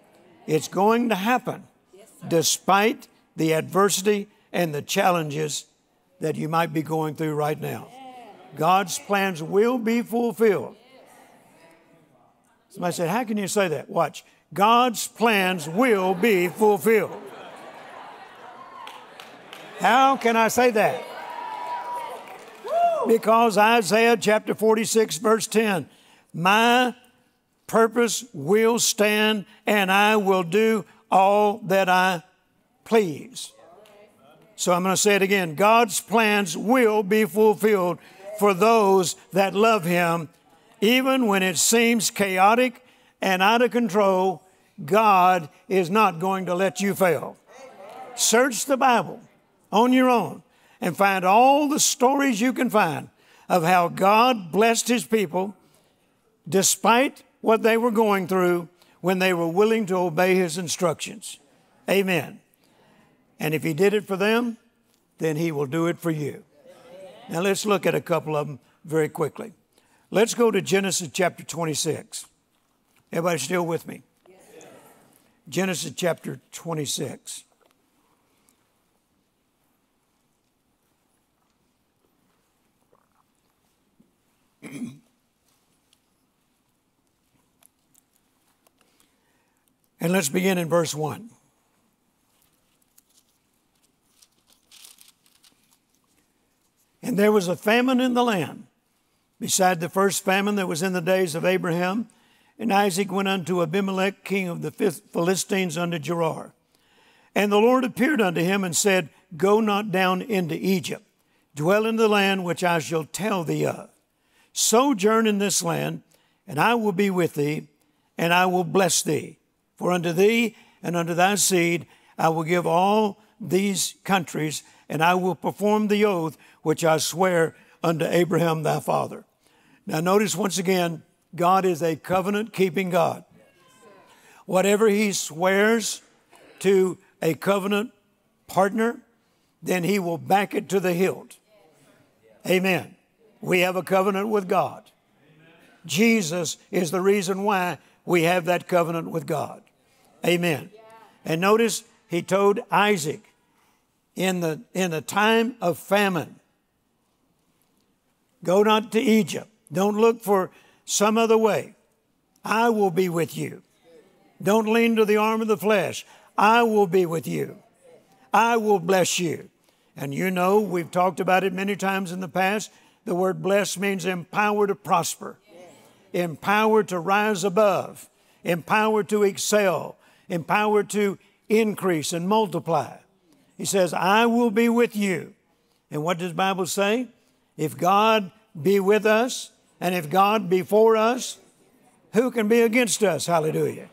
Speaker 1: It's going to happen despite the adversity and the challenges that you might be going through right now. God's plans will be fulfilled. Somebody said, How can you say that? Watch. God's plans will be fulfilled. How can I say that? Because Isaiah chapter 46, verse 10 My purpose will stand, and I will do all that I please. So I'm going to say it again God's plans will be fulfilled for those that love Him, even when it seems chaotic and out of control. God is not going to let you fail. Search the Bible on your own and find all the stories you can find of how God blessed His people despite what they were going through when they were willing to obey His instructions. Amen. And if He did it for them, then He will do it for you. Now let's look at a couple of them very quickly. Let's go to Genesis chapter 26. Everybody still with me? Genesis chapter 26. and let's begin in verse 1. And there was a famine in the land, beside the first famine that was in the days of Abraham. And Isaac went unto Abimelech, king of the Philistines, unto Gerar. And the Lord appeared unto him and said, Go not down into Egypt, dwell in the land which I shall tell thee of. Sojourn in this land, and I will be with thee, and I will bless thee. For unto thee and unto thy seed I will give all these countries, and I will perform the oath which I swear unto Abraham thy father. Now, notice once again, God is a covenant keeping God. Whatever he swears to a covenant partner, then he will back it to the hilt. Amen. We have a covenant with God. Jesus is the reason why we have that covenant with God. Amen. And notice he told Isaac in the, in the time of famine, go not to Egypt. Don't look for some other way. I will be with you. Don't lean to the arm of the flesh. I will be with you. I will bless you. And you know, we've talked about it many times in the past. The word bless means empowered to prosper, empowered to rise above, empowered to excel, empowered to increase and multiply. He says, I will be with you. And what does the Bible say? If God be with us and if God be for us, who can be against us? Hallelujah.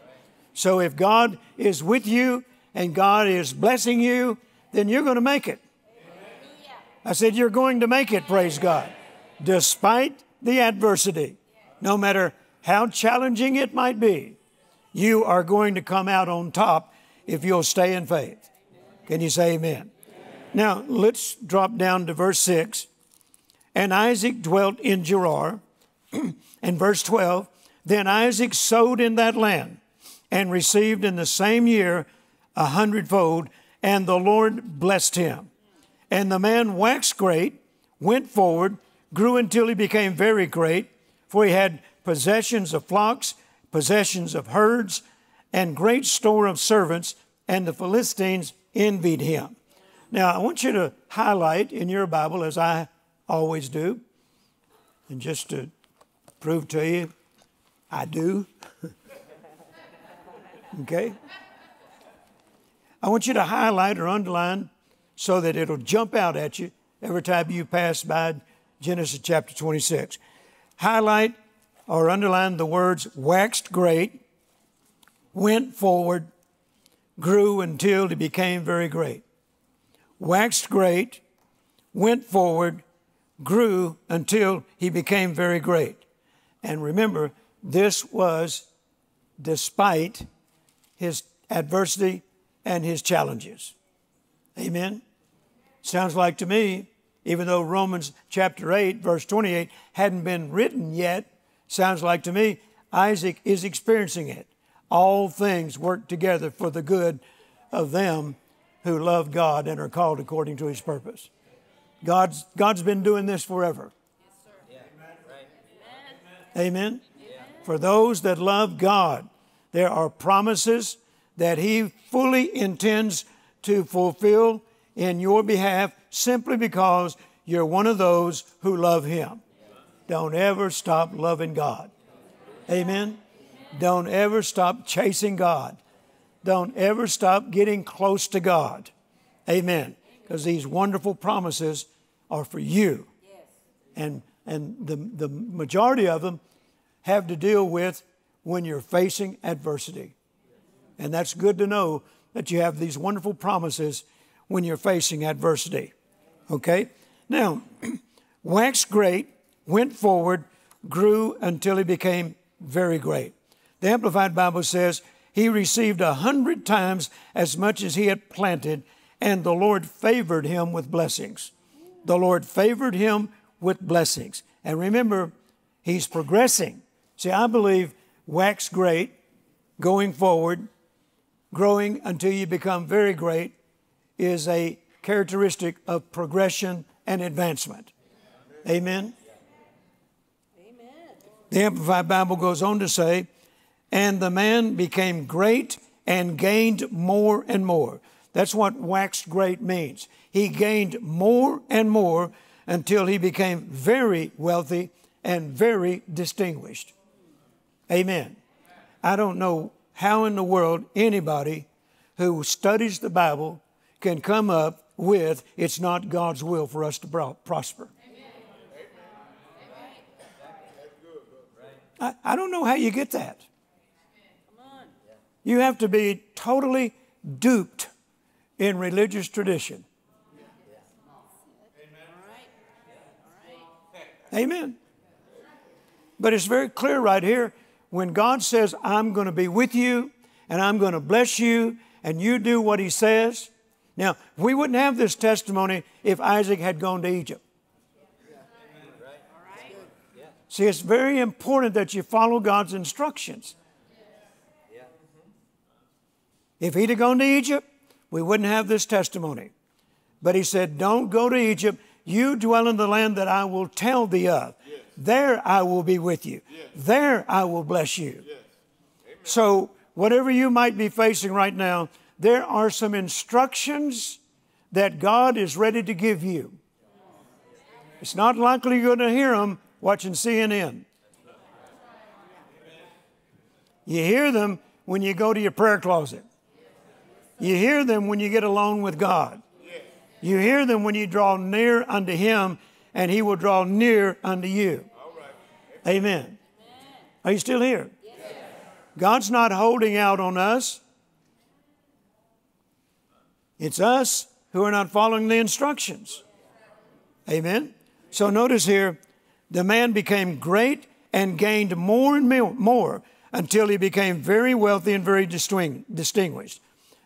Speaker 1: So if God is with you and God is blessing you, then you're going to make it. I said, You're going to make it, praise God, despite the adversity. No matter how challenging it might be, you are going to come out on top if you'll stay in faith. Can you say amen? Now, let's drop down to verse 6. And Isaac dwelt in Gerar. and verse 12, then Isaac sowed in that land and received in the same year a hundredfold, and the Lord blessed him. And the man waxed great, went forward, grew until he became very great, for he had possessions of flocks, possessions of herds, and great store of servants, and the Philistines envied him. Now, I want you to highlight in your Bible, as I always do, and just to prove to you, I do. okay? I want you to highlight or underline so that it'll jump out at you every time you pass by Genesis chapter 26. Highlight or underline the words waxed great, went forward, grew until he became very great. Waxed great, went forward, grew until he became very great. And remember, this was despite his adversity and his challenges. Amen. Sounds like to me, even though Romans chapter 8, verse 28 hadn't been written yet, sounds like to me Isaac is experiencing it. All things work together for the good of them who love God and are called according to his purpose. God's, God's been doing this forever. Amen. For those that love God, there are promises that He fully intends to fulfill in your behalf simply because you're one of those who love Him. Don't ever stop loving God. Amen. Don't ever stop chasing God. Don't ever stop getting close to God. Amen. Because these wonderful promises are for you. And, and the, the majority of them have to deal with when you're facing adversity. And that's good to know that you have these wonderful promises when you're facing adversity. Okay? Now, waxed great, went forward, grew until he became very great. The Amplified Bible says, He received a hundred times as much as he had planted, and the Lord favored him with blessings. The Lord favored him with blessings. And remember, he's progressing. See, I believe wax great, going forward, growing until you become very great, is a characteristic of progression and advancement. Amen. Amen. The Amplified Bible goes on to say, and the man became great and gained more and more. That's what waxed great means. He gained more and more until he became very wealthy and very distinguished. Amen. I don't know how in the world anybody who studies the Bible can come up with it's not God's will for us to prosper. I, I don't know how you get that. You have to be totally duped in religious tradition. Amen. But it's very clear right here when God says, I'm going to be with you and I'm going to bless you, and you do what He says. Now, we wouldn't have this testimony if Isaac had gone to Egypt. See, it's very important that you follow God's instructions. If he'd have gone to Egypt, we wouldn't have this testimony. But he said, Don't go to Egypt. You dwell in the land that I will tell thee of. Yes. There I will be with you. Yes. There I will bless you. Yes. So, whatever you might be facing right now, there are some instructions that God is ready to give you. It's not likely you're going to hear them watching CNN. You hear them when you go to your prayer closet. You hear them when you get alone with God. You hear them when you draw near unto Him, and He will draw near unto you. Amen. Are you still here? God's not holding out on us. It's us who are not following the instructions. Amen. So notice here, the man became great and gained more and more until he became very wealthy and very distinguished.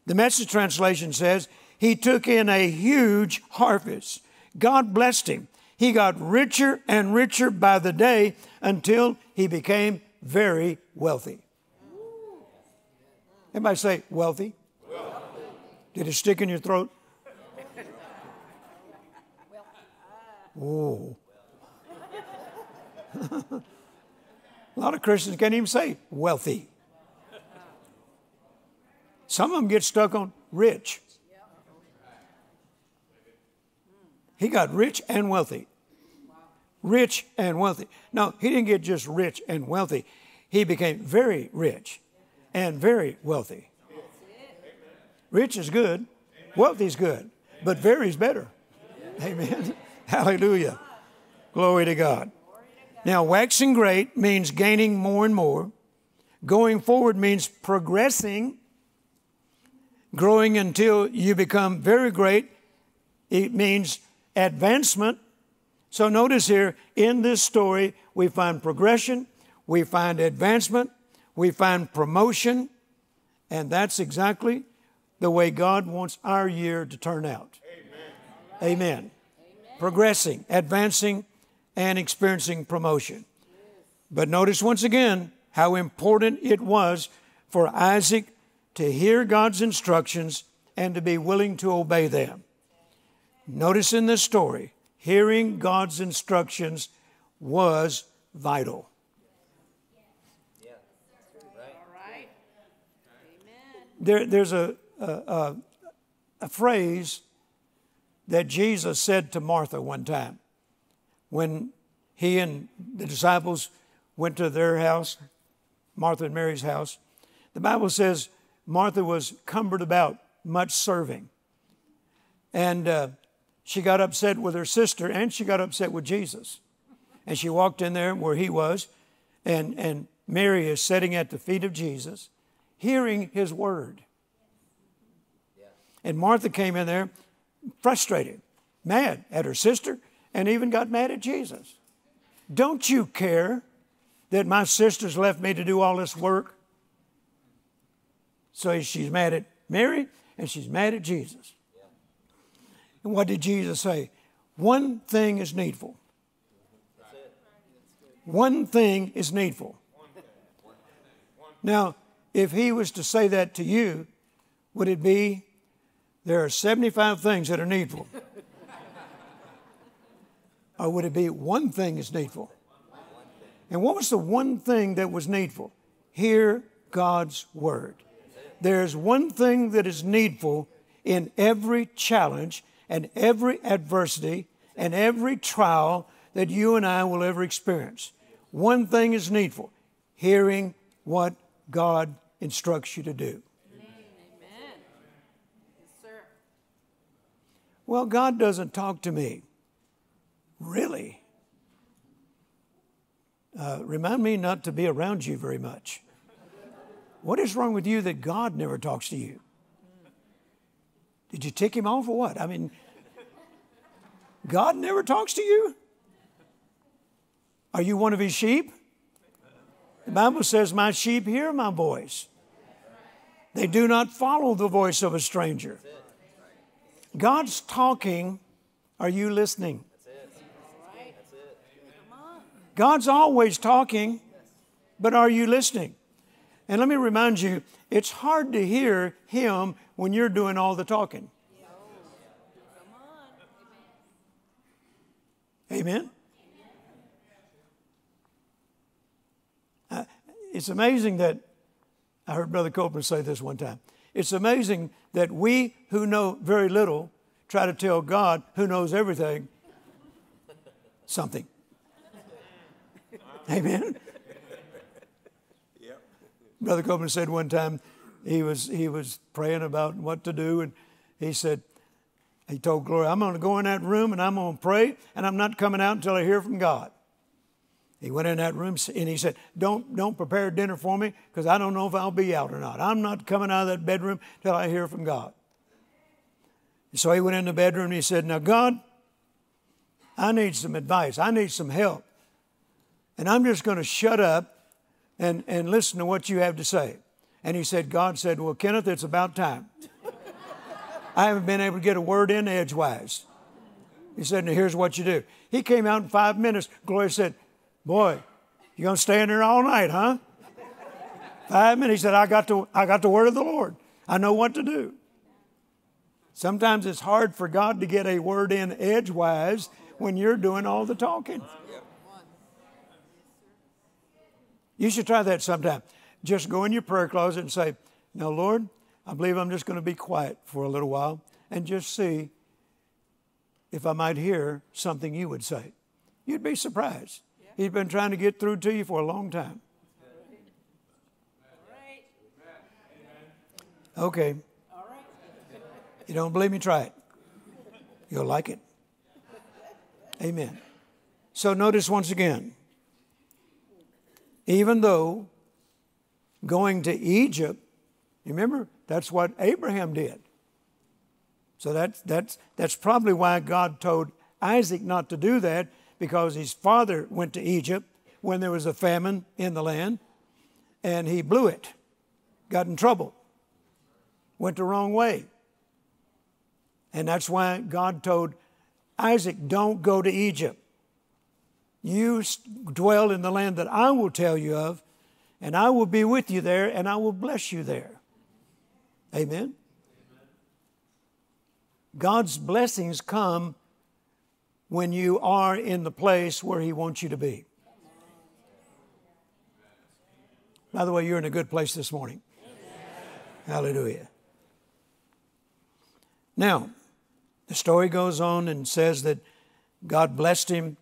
Speaker 1: The message translation says, He took in a huge harvest. God blessed him. He got richer and richer by the day until he became very wealthy. Everybody say wealthy. wealthy. Did it stick in your throat? Oh. A lot of Christians can't even say wealthy. Some of them get stuck on rich. He got rich and wealthy. Rich and wealthy. No, he didn't get just rich and wealthy. He became very rich and very wealthy. Rich is good, wealthy is good, but very is better. Amen. Hallelujah. Glory to God. Now, waxing great means gaining more and more. Going forward means progressing, growing until you become very great. It means advancement. So, notice here in this story, we find progression, we find advancement, we find promotion, and that's exactly the way God wants our year to turn out. Amen. Amen progressing, advancing, and experiencing promotion. But notice once again how important it was for Isaac to hear God's instructions and to be willing to obey them. Notice in this story, hearing God's instructions was vital. There, there's a, a, a, a phrase that Jesus said to Martha one time when he and the disciples went to their house, Martha and Mary's house. The Bible says Martha was cumbered about much serving. And uh, she got upset with her sister and she got upset with Jesus. And she walked in there where he was, and, and Mary is sitting at the feet of Jesus, hearing his word. And Martha came in there frustrated, mad at her sister, and even got mad at Jesus. Don't you care that my sister's left me to do all this work? So she's mad at Mary and she's mad at Jesus. And what did Jesus say? One thing is needful. One thing is needful. Now, if he was to say that to you, would it be there are 75 things that are needful. or would it be one thing is needful? And what was the one thing that was needful? Hear God's word. There's one thing that is needful in every challenge and every adversity and every trial that you and I will ever experience. One thing is needful hearing what God instructs you to do. Amen. Yes, Well, God doesn't talk to me. Really? Uh, remind me not to be around you very much. What is wrong with you that God never talks to you? Did you tick him off or what? I mean, God never talks to you? Are you one of his sheep? The Bible says, My sheep hear my voice. They do not follow the voice of a stranger. God's talking. Are you listening? God's always talking, but are you listening? And let me remind you, it's hard to hear him when you're doing all the talking. Amen? Uh, it's amazing that, I heard Brother Copeland say this one time. It's amazing that we who know very little try to tell God, who knows everything, something. Amen? Brother Copeland said one time he was, he was praying about what to do, and he said, he told Gloria, I'm going to go in that room and I'm going to pray, and I'm not coming out until I hear from God. He went in that room and he said, Don't, don't prepare dinner for me because I don't know if I'll be out or not. I'm not coming out of that bedroom till I hear from God. So he went in the bedroom and he said, Now, God, I need some advice. I need some help. And I'm just going to shut up and, and listen to what you have to say. And he said, God said, Well, Kenneth, it's about time. I haven't been able to get a word in edgewise. He said, Now here's what you do. He came out in five minutes. Gloria said, Boy, you're gonna stay in there all night, huh? Five minutes. He said, I got the I got the word of the Lord. I know what to do. Sometimes it's hard for God to get a word in edgewise when you're doing all the talking. You should try that sometime. Just go in your prayer closet and say, Now, Lord, I believe I'm just going to be quiet for a little while and just see if I might hear something you would say. You'd be surprised. He's been trying to get through to you for a long time. Okay. You don't believe me? Try it. You'll like it. Amen. So notice once again, even though going to Egypt, remember, that's what Abraham did. So that's, that's, that's probably why God told Isaac not to do that, because his father went to Egypt when there was a famine in the land, and he blew it, got in trouble, went the wrong way. And that's why God told Isaac, Don't go to Egypt. You dwell in the land that I will tell you of, and I will be with you there, and I will bless you there. Amen. God's blessings come when you are in the place where He wants you to be. By the way, you're in a good place this morning. Hallelujah. Now, the story goes on and says that God blessed him.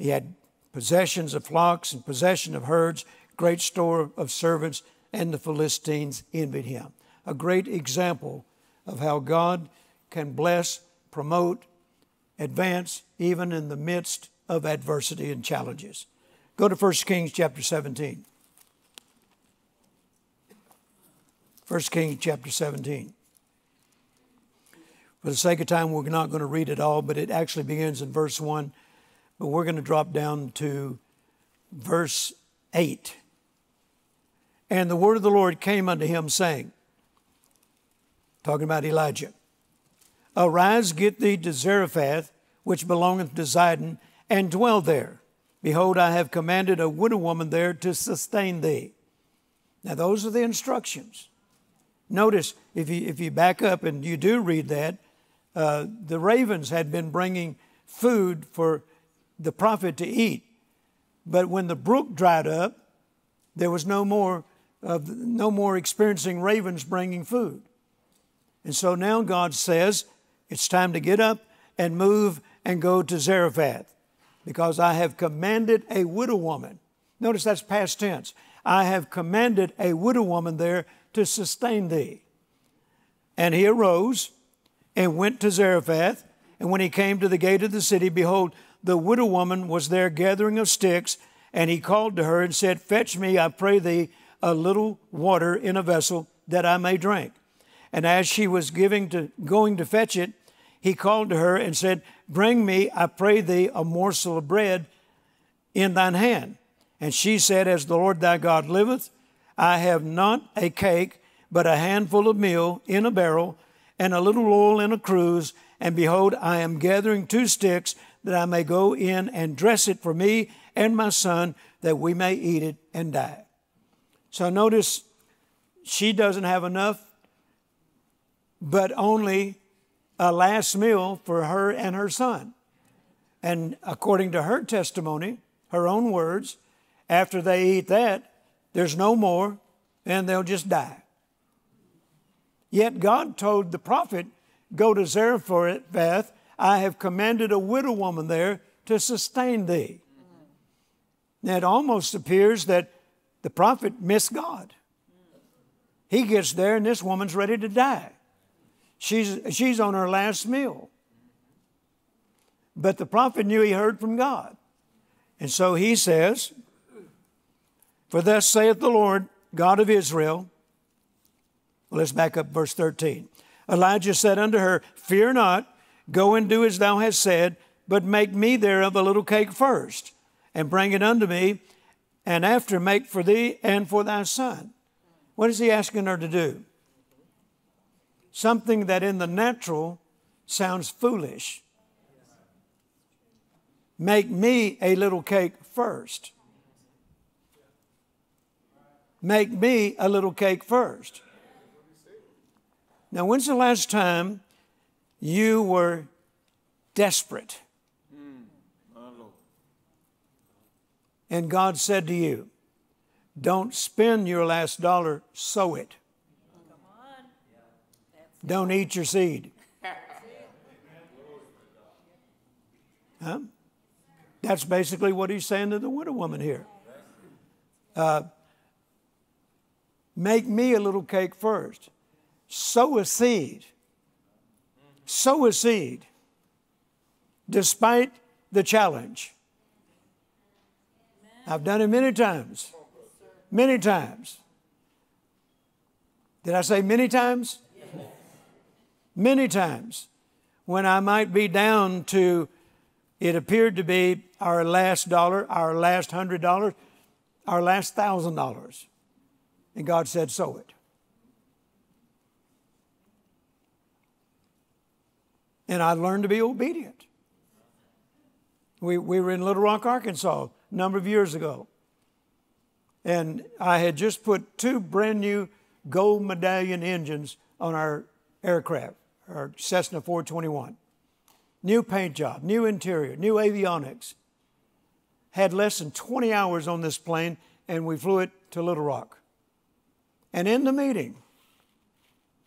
Speaker 1: He had possessions of flocks and possession of herds, great store of servants, and the Philistines envied him a great example of how God can bless, promote, advance, even in the midst of adversity and challenges. Go to 1 Kings chapter 17. 1 Kings chapter 17. For the sake of time, we're not going to read it all, but it actually begins in verse 1. But we're going to drop down to verse 8. And the word of the Lord came unto him, saying, talking about Elijah. Arise, get thee to Zarephath, which belongeth to Zidon, and dwell there. Behold, I have commanded a widow woman there to sustain thee. Now, those are the instructions. Notice, if you, if you back up and you do read that, uh, the ravens had been bringing food for the prophet to eat. But when the brook dried up, there was no more, of no more experiencing ravens bringing food. And so now God says, it's time to get up and move and go to Zarephath because I have commanded a widow woman. Notice that's past tense. I have commanded a widow woman there to sustain thee. And he arose and went to Zarephath. And when he came to the gate of the city, behold, the widow woman was there gathering of sticks. And he called to her and said, Fetch me, I pray thee, a little water in a vessel that I may drink. And as she was giving to, going to fetch it, he called to her and said, Bring me, I pray thee, a morsel of bread in thine hand. And she said, As the Lord thy God liveth, I have not a cake, but a handful of meal in a barrel, and a little oil in a cruse. And behold, I am gathering two sticks, that I may go in and dress it for me and my son, that we may eat it and die. So notice she doesn't have enough, but only a last meal for her and her son. And according to her testimony, her own words, after they eat that, there's no more, and they'll just die. Yet God told the prophet, Go to Zarephath, I have commanded a widow woman there to sustain thee. Now it almost appears that the prophet missed God. He gets there, and this woman's ready to die. She's, she's on her last meal. But the prophet knew he heard from God. And so he says, For thus saith the Lord, God of Israel. Well, let's back up verse 13. Elijah said unto her, Fear not, go and do as thou hast said, but make me thereof a little cake first, and bring it unto me, and after make for thee and for thy son. What is he asking her to do? Something that in the natural sounds foolish Make me a little cake first. Make me a little cake first. Now, when's the last time you were desperate? And God said to you, Don't spend your last dollar, sow it. Don't eat your seed. Huh? That's basically what he's saying to the widow woman here. Uh, make me a little cake first. Sow a seed. Sow a seed despite the challenge. I've done it many times. Many times. Did I say many times? Many times. When I might be down to it appeared to be our last dollar, our last hundred dollars, our last thousand dollars. And God said, sow it. And I learned to be obedient. We, we were in Little Rock, Arkansas a number of years ago. And I had just put two brand new gold medallion engines on our aircraft, our Cessna 421 new paint job, new interior, new avionics. Had less than 20 hours on this plane, and we flew it to Little Rock. And in the meeting,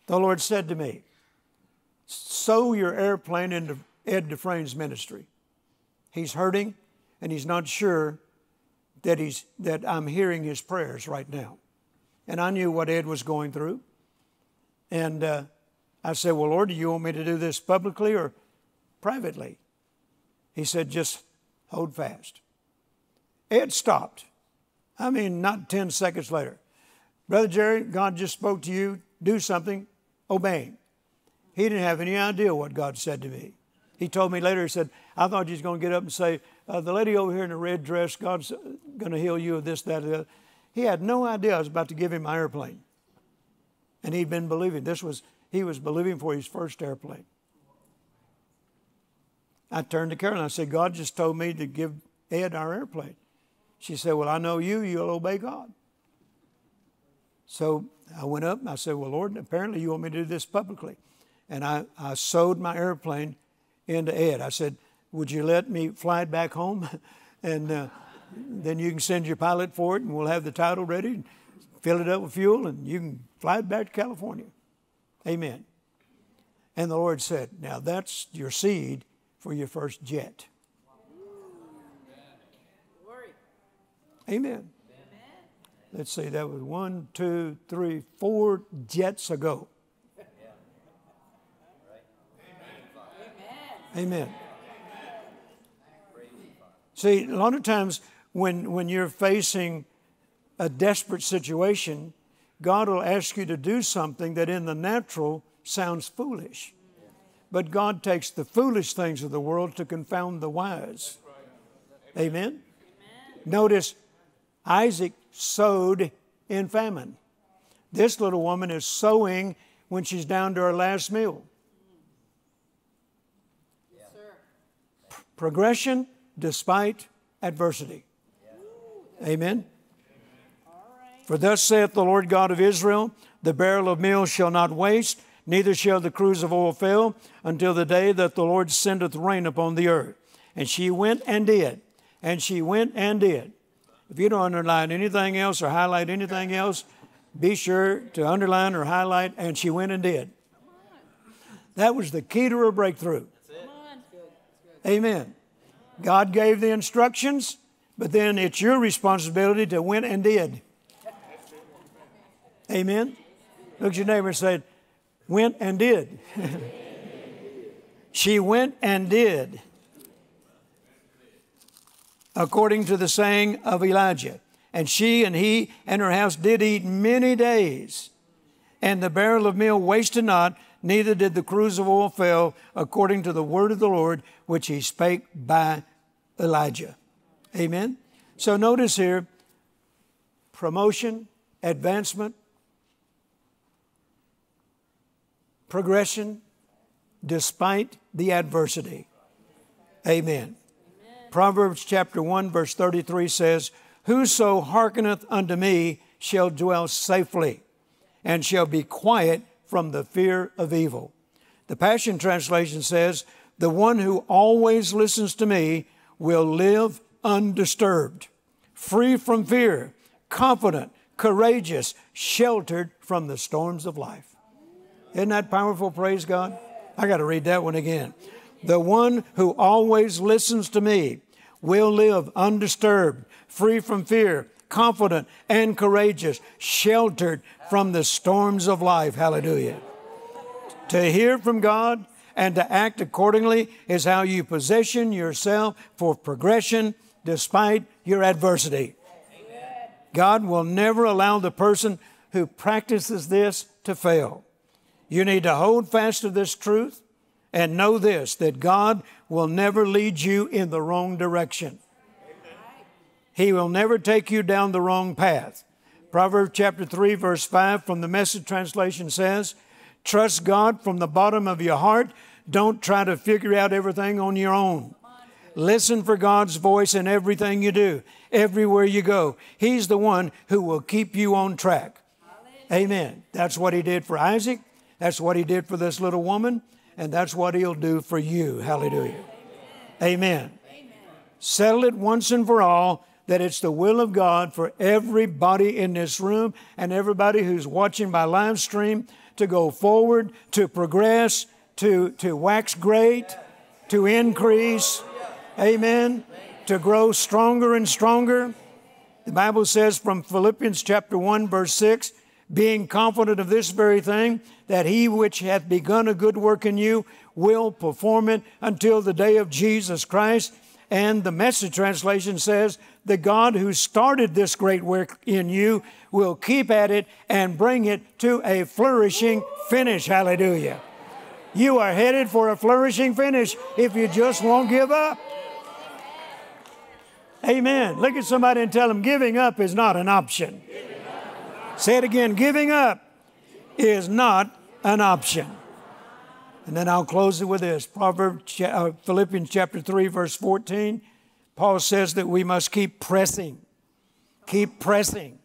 Speaker 1: the Lord said to me, Sow your airplane into Ed Dufresne's ministry. He's hurting, and he's not sure that, he's, that I'm hearing his prayers right now. And I knew what Ed was going through. And uh, I said, Well, Lord, do you want me to do this publicly or privately. He said, just hold fast. Ed stopped. I mean, not 10 seconds later. Brother Jerry, God just spoke to you. Do something. Obey He didn't have any idea what God said to me. He told me later, he said, I thought you was going to get up and say, uh, the lady over here in the red dress, God's going to heal you of this, that, or the other. He had no idea I was about to give him my airplane. And he'd been believing. This was, he was believing for his first airplane. I turned to Carolyn. I said, God just told me to give Ed our airplane. She said, Well, I know you, you'll obey God. So I went up and I said, Well, Lord, apparently you want me to do this publicly. And I, I sowed my airplane into Ed. I said, Would you let me fly it back home? and uh, then you can send your pilot for it and we'll have the title ready and fill it up with fuel and you can fly it back to California. Amen. And the Lord said, Now that's your seed for your first jet. Amen. Let's see, that was one, two, three, four jets ago. Amen. See, a lot of times when, when you're facing a desperate situation, God will ask you to do something that in the natural sounds foolish. But God takes the foolish things of the world to confound the wise. Amen? Amen? Notice Isaac sowed in famine. This little woman is sowing when she's down to her last meal. Yes, P- progression despite adversity. Amen. For thus saith the Lord God of Israel The barrel of meal shall not waste, neither shall the cruse of oil fail, until the day that the Lord sendeth rain upon the earth. And she went and did. And she went and did. If you don't underline anything else or highlight anything else, be sure to underline or highlight, and she went and did. That was the key to her breakthrough. Amen. God gave the instructions, but then it's your responsibility to went and did. Amen. Look at your neighbor and say, went and did. she went and did according to the saying of Elijah. And she and he and her house did eat many days. And the barrel of meal wasted not, neither did the oil fail, according to the word of the Lord, which he spake by Elijah. Amen. So notice here promotion, advancement, progression, despite the adversity. Amen. Proverbs chapter 1, verse 33 says, Whoso hearkeneth unto me shall dwell safely, and shall be quiet from the fear of evil. The Passion Translation says, The one who always listens to me will live undisturbed, free from fear, confident, courageous, sheltered from the storms of life. Isn't that powerful? Praise God. I got to read that one again. The one who always listens to me will live undisturbed, free from fear, confident and courageous, sheltered from the storms of life. Hallelujah. To hear from God and to act accordingly is how you position yourself for progression despite your adversity. God will never allow the person who practices this to fail. You need to hold fast to this truth and know this that God will never lead you in the wrong direction. He will never take you down the wrong path. Proverbs chapter 3, verse 5 from the message translation says, Trust God from the bottom of your heart. Don't try to figure out everything on your own. Listen for God's voice in everything you do, everywhere you go. He's the one who will keep you on track. Amen. That's what He did for Isaac. That's what He did for this little woman and that's what He'll do for you. Hallelujah. Amen. Amen. Settle it once and for all that it's the will of God for everybody in this room and everybody who's watching by live stream to go forward, to progress, to, to wax great, to increase. Amen. To grow stronger and stronger. The Bible says from Philippians chapter 1, verse 6 being confident of this very thing, that he which hath begun a good work in you will perform it until the day of Jesus Christ. And the message translation says, The God who started this great work in you will keep at it and bring it to a flourishing finish. Hallelujah. You are headed for a flourishing finish if you just won't give up. Amen. Look at somebody and tell them giving up is not an option. Say it again giving up is not an option. And then I'll close it with this Proverbs, uh, Philippians chapter 3, verse 14. Paul says that we must keep pressing. Keep pressing,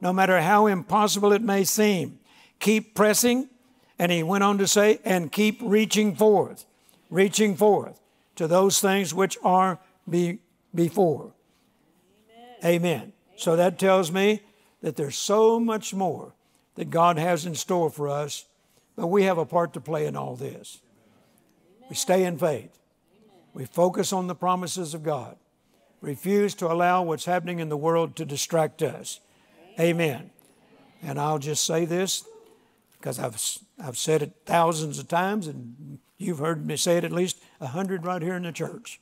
Speaker 1: no matter how impossible it may seem. Keep pressing. And he went on to say, and keep reaching forth, reaching forth to those things which are be, before. Amen. Amen. So that tells me that there's so much more that God has in store for us, but we have a part to play in all this. We stay in faith. We focus on the promises of God. Refuse to allow what's happening in the world to distract us. Amen. And I'll just say this because I've, I've said it thousands of times, and you've heard me say it at least a hundred right here in the church.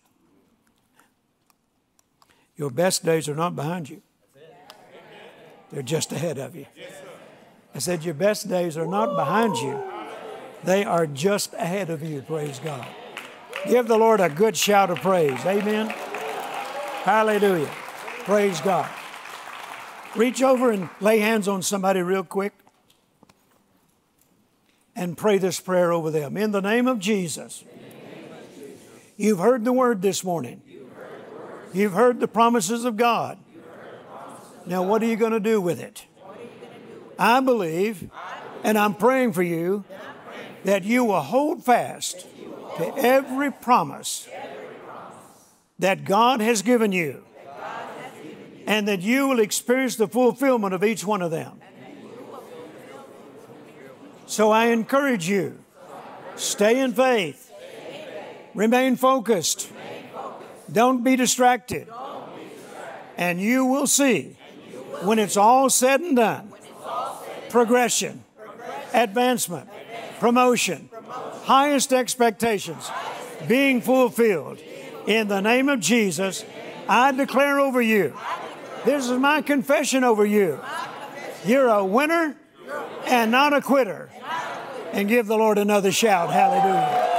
Speaker 1: Your best days are not behind you. They're just ahead of you. I said, Your best days are not behind you, they are just ahead of you. Praise God. Give the Lord a good shout of praise. Amen. Hallelujah. Praise God. Reach over and lay hands on somebody real quick and pray this prayer over them. In the name of Jesus. You've heard the word this morning. You've heard the promises of God. Now, what are you going to do with it? I believe And I'm praying for you that you will hold fast to every promise that God has given you and that you will experience the fulfillment of each one of them. So I encourage you stay in faith, remain focused, don't be distracted, and you will see when it's all said and done progression, advancement, promotion, highest expectations being fulfilled. In the name of Jesus, I declare over you. This is my confession over you. You're a winner and not a quitter. And give the Lord another shout. Hallelujah.